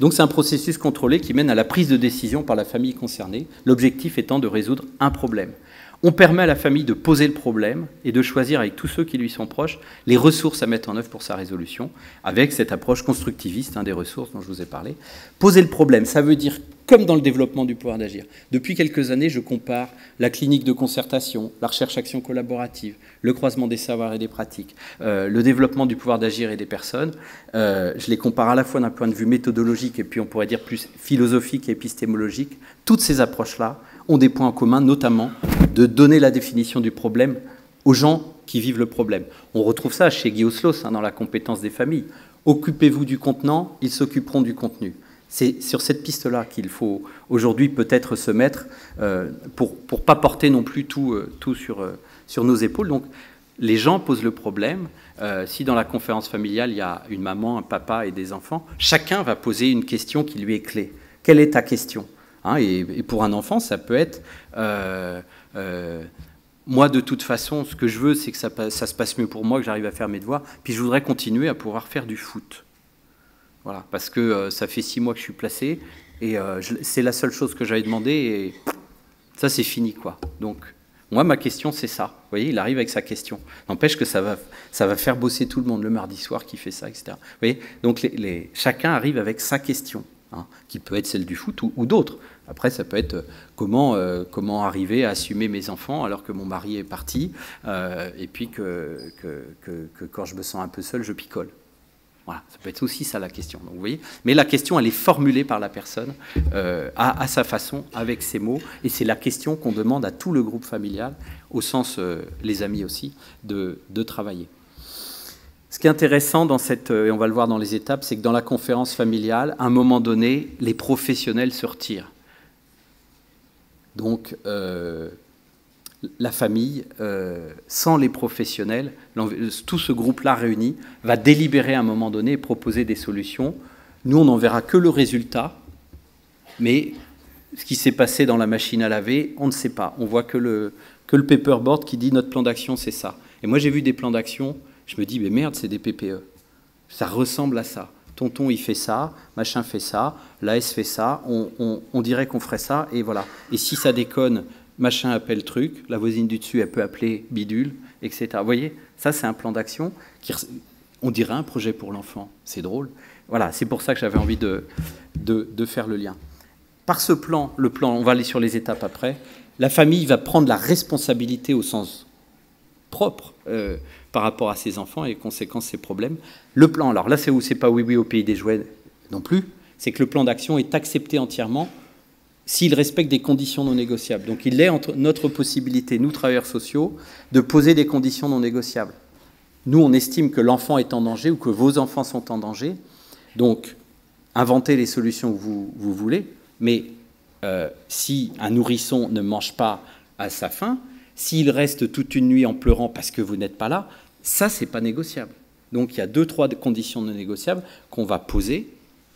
Donc c'est un processus contrôlé qui mène à la prise de décision par la famille concernée. L'objectif étant de résoudre un problème. On permet à la famille de poser le problème et de choisir avec tous ceux qui lui sont proches les ressources à mettre en œuvre pour sa résolution, avec cette approche constructiviste hein, des ressources dont je vous ai parlé. Poser le problème, ça veut dire comme dans le développement du pouvoir d'agir. Depuis quelques années, je compare la clinique de concertation, la recherche-action collaborative, le croisement des savoirs et des pratiques, euh, le développement du pouvoir d'agir et des personnes. Euh, je les compare à la fois d'un point de vue méthodologique et puis on pourrait dire plus philosophique et épistémologique. Toutes ces approches-là ont des points en commun, notamment de donner la définition du problème aux gens qui vivent le problème. On retrouve ça chez Guy Oslos, hein, dans la compétence des familles. Occupez-vous du contenant, ils s'occuperont du contenu. C'est sur cette piste-là qu'il faut aujourd'hui peut-être se mettre euh, pour ne pas porter non plus tout, euh, tout sur, euh, sur nos épaules. Donc les gens posent le problème. si dans la conférence familiale, il y a une maman, un papa et des enfants, chacun va poser une question qui lui est clé. Quelle est ta question? Hein, et, pour un enfant, ça peut être euh, euh, moi, de toute façon, ce que je veux, c'est que ça, se passe mieux pour moi, que j'arrive à faire mes devoirs. Puis je voudrais continuer à pouvoir faire du foot. Voilà, parce que euh, ça fait six mois que je suis placé et c'est la seule chose que j'avais demandé et ça, c'est fini, quoi. Donc, moi, ma question, c'est ça. Vous voyez, il arrive avec sa question. N'empêche que ça va, ça va faire bosser tout le monde le mardi soir qui fait ça, etc. Vous voyez Donc, chacun arrive avec sa question, hein, qui peut être celle du foot ou d'autres. Après, ça peut être euh, comment, euh, comment arriver à assumer mes enfants alors que mon mari est parti, euh, et puis que, quand je me sens un peu seul, je picole. Voilà, ça peut être aussi ça la question. Donc, vous voyez Mais la question, elle est formulée par la personne à, sa façon, avec ses mots, et c'est la question qu'on demande à tout le groupe familial, au sens, les amis aussi, de, de travailler. Ce qui est intéressant dans cette, et on va le voir dans les étapes, c'est que dans la conférence familiale, à un moment donné, les professionnels se retirent. Donc, euh, la famille, euh, sans les professionnels, tout ce groupe-là réuni, va délibérer à un moment donné et proposer des solutions. Nous, on n'en verra que le résultat, mais ce qui s'est passé dans la machine à laver, on ne sait pas. On voit que le, que le paperboard qui dit notre plan d'action, c'est ça. Et moi, j'ai vu des plans d'action, je me dis, mais merde, c'est des PPE. Ça ressemble à ça tonton il fait ça, machin fait ça, l'AS fait ça, on, dirait qu'on ferait ça, et voilà. Et si ça déconne, machin appelle truc, la voisine du dessus, elle peut appeler bidule, etc. Vous voyez, ça c'est un plan d'action on dirait un projet pour l'enfant, c'est drôle. Voilà, c'est pour ça que j'avais envie de, de, faire le lien. Par ce plan, le plan, on va aller sur les étapes après, la famille va prendre la responsabilité au sens propre euh, par rapport à ses enfants et les conséquences, ses problèmes. Le plan, alors là, c'est où c'est pas oui, oui au pays des jouets non plus, c'est que le plan d'action est accepté entièrement s'il respecte des conditions non négociables. Donc il est entre notre possibilité, nous, travailleurs sociaux, de poser des conditions non négociables. Nous, on estime que l'enfant est en danger ou que vos enfants sont en danger. Donc, inventez les solutions que vous, vous voulez, mais euh, si un nourrisson ne mange pas à sa faim, s'il reste toute une nuit en pleurant parce que vous n'êtes pas là, ça, c'est pas négociable. Donc il y a deux, trois conditions non négociables qu'on va poser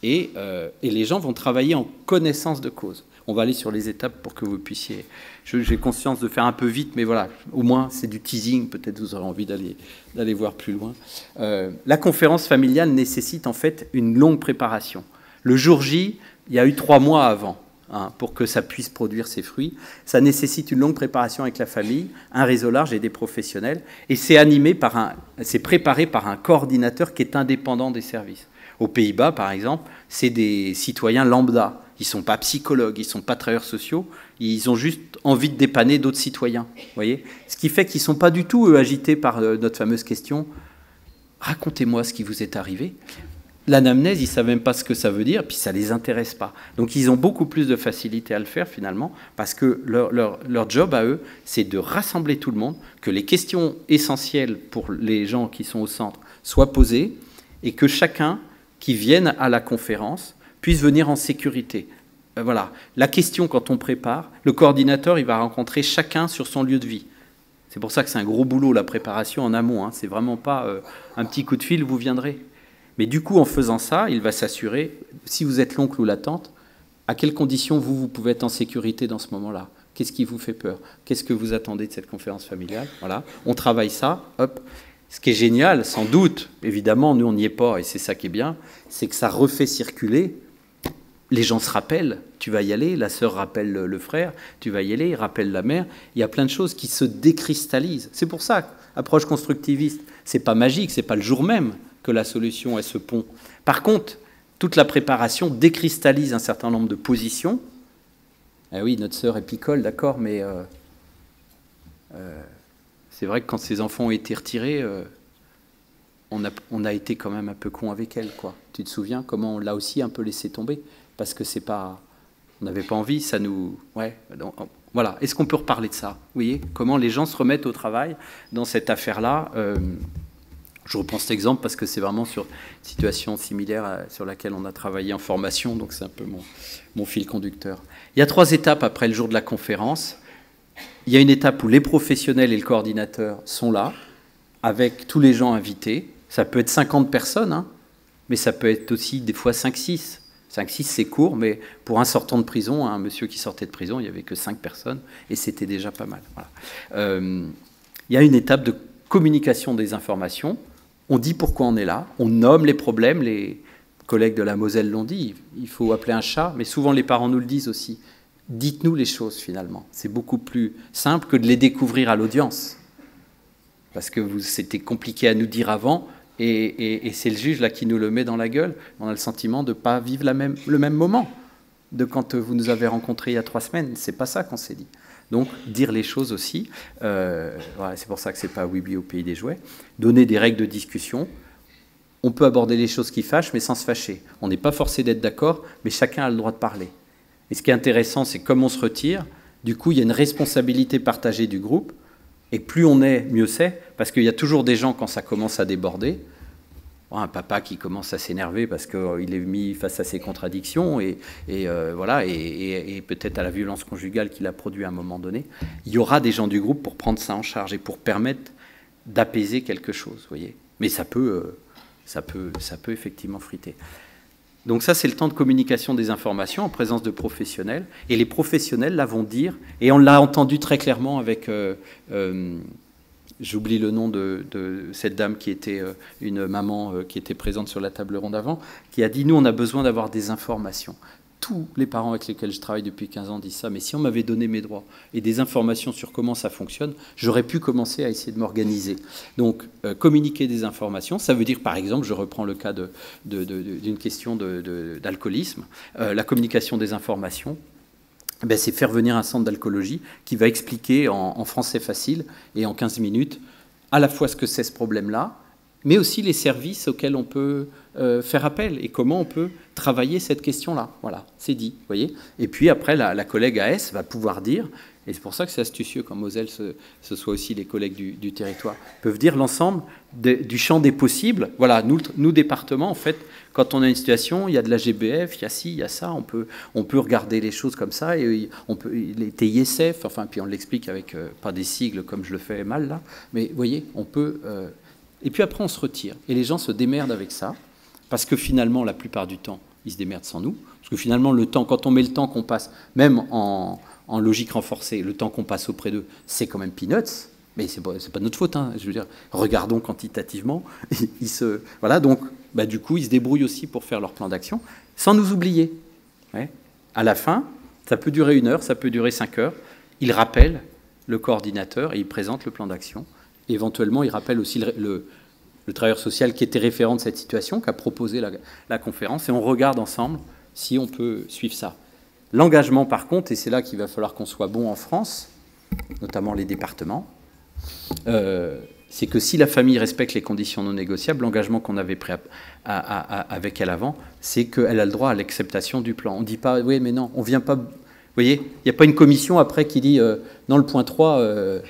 et, euh, les gens vont travailler en connaissance de cause. On va aller sur les étapes pour que vous puissiez. J'ai conscience de faire un peu vite, mais voilà, au moins c'est du teasing. Peut-être vous aurez envie d'aller voir plus loin. Euh, la conférence familiale nécessite en fait une longue préparation. Le jour J, il y a eu trois mois avant. Hein, pour que ça puisse produire ses fruits. Ça nécessite une longue préparation avec la famille, un réseau large et des professionnels. Et c'est animé par un, c'est préparé par un coordinateur qui est indépendant des services. Aux Pays-Bas, par exemple, c'est des citoyens lambda. Ils ne sont pas psychologues, ils ne sont pas travailleurs sociaux, ils ont juste envie de dépanner d'autres citoyens. Voyez Ce qui fait qu'ils ne sont pas du tout agités par euh, notre fameuse question racontez-moi ce qui vous est arrivé l'anamnèse, ils ne savent même pas ce que ça veut dire, puis ça ne les intéresse pas. Donc ils ont beaucoup plus de facilité à le faire finalement, parce que leur, leur, job à eux, c'est de rassembler tout le monde, que les questions essentielles pour les gens qui sont au centre soient posées, et que chacun qui vienne à la conférence puisse venir en sécurité. Euh, voilà. La question, quand on prépare, le coordinateur, il va rencontrer chacun sur son lieu de vie. C'est pour ça que c'est un gros boulot, la préparation en amont. Hein. C'est vraiment pas euh, un petit coup de fil, vous viendrez. Mais du coup, en faisant ça, il va s'assurer, si vous êtes l'oncle ou la tante, à quelles conditions vous, vous pouvez être en sécurité dans ce moment-là. Qu'est-ce qui vous fait peur? Qu'est-ce que vous attendez de cette conférence familiale? Voilà, on travaille ça, hop. Ce qui est génial, sans doute, évidemment, nous on n'y est pas, et c'est ça qui est bien, c'est que ça refait circuler, les gens se rappellent, tu vas y aller, la sœur rappelle le, frère, tu vas y aller, rappelle la mère. Il y a plein de choses qui se décristallisent. C'est pour ça, approche constructiviste, c'est pas magique, c'est pas le jour même que la solution est ce pont. Par contre, toute la préparation décristallise un certain nombre de positions. Ah oui, notre sœur est picole, d'accord, mais euh, euh, c'est vrai que quand ses enfants ont été retirés, euh, on, a, on, a, été quand même un peu con avec elle, quoi. Tu te souviens comment on l'a aussi un peu laissé tomber? Parce que c'est pas, on n'avait pas envie, ça nous, ouais. voilà. Est-ce qu'on peut reparler de ça? Vous voyez comment les gens se remettent au travail dans cette affaire-là je reprends cet exemple parce que c'est vraiment sur une situation similaire sur laquelle on a travaillé en formation, donc c'est un peu mon, fil conducteur. Il y a trois étapes après le jour de la conférence. Il y a une étape où les professionnels et le coordinateur sont là, avec tous les gens invités. Ça peut être 50 personnes, hein, mais ça peut être aussi des fois 5-6. 5-6, c'est court, mais pour un sortant de prison, un monsieur qui sortait de prison, il n'y avait que 5 personnes, et c'était déjà pas mal. Euh, il y a une étape de communication des informations on dit pourquoi on est là, on nomme les problèmes, les collègues de la Moselle l'ont dit, il faut appeler un chat, mais souvent les parents nous le disent aussi. Dites-nous les choses finalement. C'est beaucoup plus simple que de les découvrir à l'audience. Parce que c'était compliqué à nous dire avant, et, c'est le juge là qui nous le met dans la gueule. On a le sentiment de ne pas vivre le même moment de quand vous nous avez rencontrés il y a trois semaines. C'est pas ça qu'on s'est dit. Donc, dire les choses aussi. Euh, c'est pour ça que c'est pas Weeby au pays des jouets. Donner des règles de discussion. On peut aborder les choses qui fâchent, mais sans se fâcher. On n'est pas forcé d'être d'accord, mais chacun a le droit de parler. Et ce qui est intéressant, c'est comme on se retire, du coup, il y a une responsabilité partagée du groupe. Et plus on est, mieux c'est, parce qu'il y a toujours des gens quand ça commence à déborder un papa qui commence à s'énerver parce qu'il euh, est mis face à ses contradictions et, euh, voilà et, peut-être à la violence conjugale qu'il a produit à un moment donné, il y aura des gens du groupe pour prendre ça en charge et pour permettre d'apaiser quelque chose, voyez. Mais ça peut, euh, ça peut, ça peut effectivement friter. Donc ça, c'est le temps de communication des informations en présence de professionnels. Et les professionnels là vont dire, et on l'a entendu très clairement avec J'oublie le nom de, cette dame qui était euh, une maman euh, qui était présente sur la table ronde avant, qui a dit Nous, on a besoin d'avoir des informations. Tous les parents avec lesquels je travaille depuis 15 ans disent ça, mais si on m'avait donné mes droits et des informations sur comment ça fonctionne, j'aurais pu commencer à essayer de m'organiser. Donc, euh, communiquer des informations, ça veut dire, par exemple, je reprends le cas d'une question d'alcoolisme, la communication des informations, ben, c'est faire venir un centre d'alcoolologie qui va expliquer en, français facile et en 15 minutes à la fois ce que c'est ce problème-là, mais aussi les services auxquels on peut euh, faire appel et comment on peut travailler cette question-là. Voilà, c'est dit, voyez. Et puis après, la collègue AS va pouvoir dire, et c'est pour ça que c'est astucieux quand Moselle, ce, soit aussi les collègues du, territoire, peuvent dire l'ensemble du champ des possibles. Voilà, nous, nous, départements, en fait, quand on a une situation, il y a de la GBF, il y a ci, il y a ça, on peut, on peut regarder les choses comme ça, et on peut, les TISF, enfin, puis on l'explique avec, euh, pas des sigles comme je le fais mal là, mais vous voyez, on peut... Euh, et puis après, on se retire, et les gens se démerdent avec ça, parce que finalement, la plupart du temps, ils se démerdent sans nous, parce que finalement, le temps, quand on met le temps qu'on passe, même en en logique renforcée, le temps qu'on passe auprès d'eux, c'est quand même peanuts. Mais c'est pas, pas notre faute. Hein. Je veux dire, regardons quantitativement. *laughs* Ils se, voilà, donc, bah, du coup, ils se débrouillent aussi pour faire leur plan d'action, sans nous oublier. À la fin, ça peut durer une heure, ça peut durer cinq heures. Ils rappellent le coordinateur et ils présentent le plan d'action. Éventuellement, ils rappellent aussi le, travailleur social qui était référent de cette situation, qui a proposé la conférence, et on regarde ensemble si on peut suivre ça. L'engagement, par contre, et c'est là qu'il va falloir qu'on soit bon en France, notamment les départements, euh, c'est que si la famille respecte les conditions non négociables, l'engagement qu'on avait pris avec elle avant, c'est qu'elle a le droit à l'acceptation du plan. On ne dit pas, oui, mais non, on vient pas. Vous voyez, il n'y a pas une commission après qui dit, euh, dans le point 3, euh,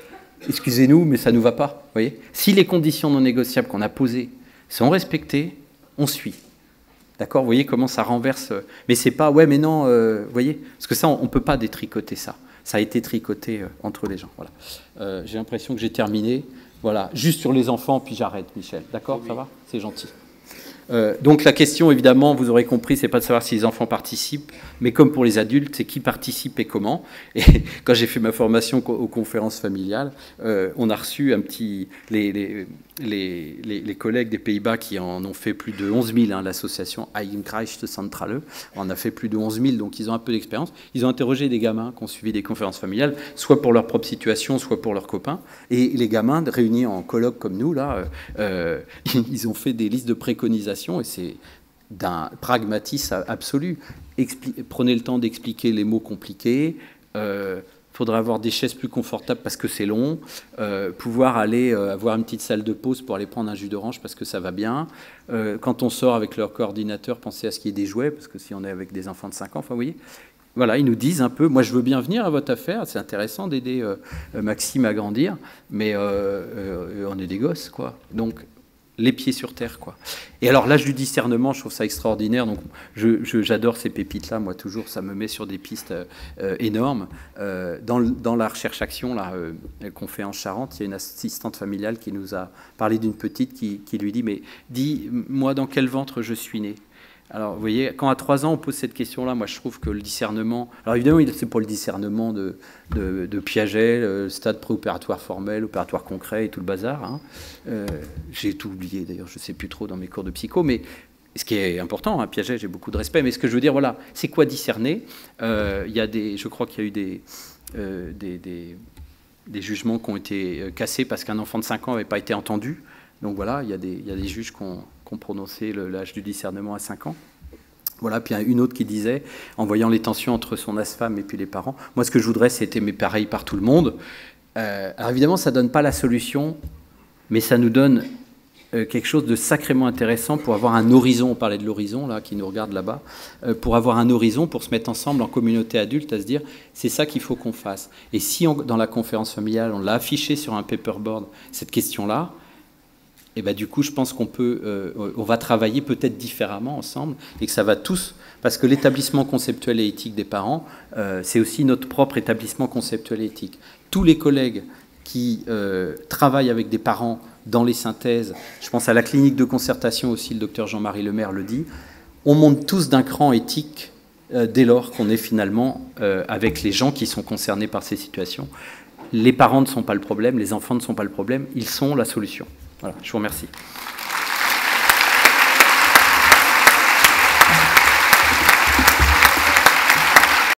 excusez-nous, mais ça ne nous va pas. Vous voyez si les conditions non négociables qu'on a posées sont respectées, on suit. D'accord Vous voyez comment ça renverse. Euh, mais c'est pas, ouais, mais non, euh, vous voyez Parce que ça, on ne peut pas détricoter ça. Ça a été tricoté euh, entre les gens. Voilà. j'ai l'impression que j'ai terminé. Voilà, juste sur les enfants, puis j'arrête, Michel. D'accord Ça va? C'est gentil. donc la question, évidemment, vous aurez compris, c'est pas de savoir si les enfants participent, mais comme pour les adultes, c'est qui participe et comment. Et *laughs* quand j'ai fait ma formation aux conférences familiales, on a reçu un petit, les, les, les, collègues des Pays-Bas qui en ont fait plus de 11 000, hein, l'association Eigenkreis Centrale en a fait plus de 11 000, donc ils ont un peu d'expérience. Ils ont interrogé des gamins qui ont suivi des conférences familiales, soit pour leur propre situation, soit pour leurs copains. Et les gamins réunis en colloque comme nous, là, euh, *laughs* ils ont fait des listes de préconisations et c'est d'un pragmatisme absolu. prenez le temps d'expliquer les mots compliqués. Euh, faudrait avoir des chaises plus confortables parce que c'est long, euh, pouvoir aller euh, avoir une petite salle de pause pour aller prendre un jus d'orange parce que ça va bien. Euh, quand on sort avec leur coordinateur, pensez à ce qu'il y ait des jouets parce que si on est avec des enfants de 5 ans, enfin vous voyez, voilà, ils nous disent un peu, moi je veux bien venir à votre affaire, c'est intéressant d'aider Maxime à grandir, mais on est des gosses, quoi. Donc les pieds sur terre, quoi. Et alors l'âge du discernement, je trouve ça extraordinaire. Donc j'adore ces pépites-là, moi toujours, ça me met sur des pistes euh, énormes. Euh, dans, la recherche-action là qu'on fait en Charente, il y a une assistante familiale qui nous a parlé d'une petite qui, qui lui dit mais dis moi dans quel ventre je suis né? Alors, vous voyez, quand à 3 ans, on pose cette question-là, moi, je trouve que le discernement... Alors, évidemment, c'est pour le discernement de, de, Piaget, le stade préopératoire formel, opératoire concret et tout le bazar. Hein. Euh, j'ai tout oublié, d'ailleurs, je ne sais plus trop dans mes cours de psycho, mais ce qui est important, hein, Piaget, j'ai beaucoup de respect, mais ce que je veux dire, voilà, c'est quoi discerner? Euh, Il y a des... Je crois qu'il y a eu des, euh, des, jugements qui ont été cassés parce qu'un enfant de 5 ans n'avait pas été entendu. Donc voilà, il y il y a des juges qui ont qu'on prononçait l'âge du discernement à 5 ans. Voilà, puis une autre qui disait, en voyant les tensions entre son as-femme et puis les parents, moi ce que je voudrais c'est aimer pareil par tout le monde. Euh, alors évidemment ça ne donne pas la solution, mais ça nous donne euh, quelque chose de sacrément intéressant pour avoir un horizon, on parlait de l'horizon là qui nous regarde là-bas, euh, pour avoir un horizon, pour se mettre ensemble en communauté adulte à se dire c'est ça qu'il faut qu'on fasse. Et si dans la conférence familiale on l'a affiché sur un paperboard, cette question-là, et bah, du coup, je pense qu'on peut, euh, on va travailler peut-être différemment ensemble et que ça va tous, parce que l'établissement conceptuel et éthique des parents, euh, c'est aussi notre propre établissement conceptuel et éthique. Tous les collègues qui euh, travaillent avec des parents dans les synthèses, je pense à la clinique de concertation aussi, le docteur Jean-Marie Lemaire le dit, on monte tous d'un cran éthique dès lors qu'on est finalement avec les gens qui sont concernés par ces situations. Les parents ne sont pas le problème, les enfants ne sont pas le problème, ils sont la solution. Voilà, je vous remercie.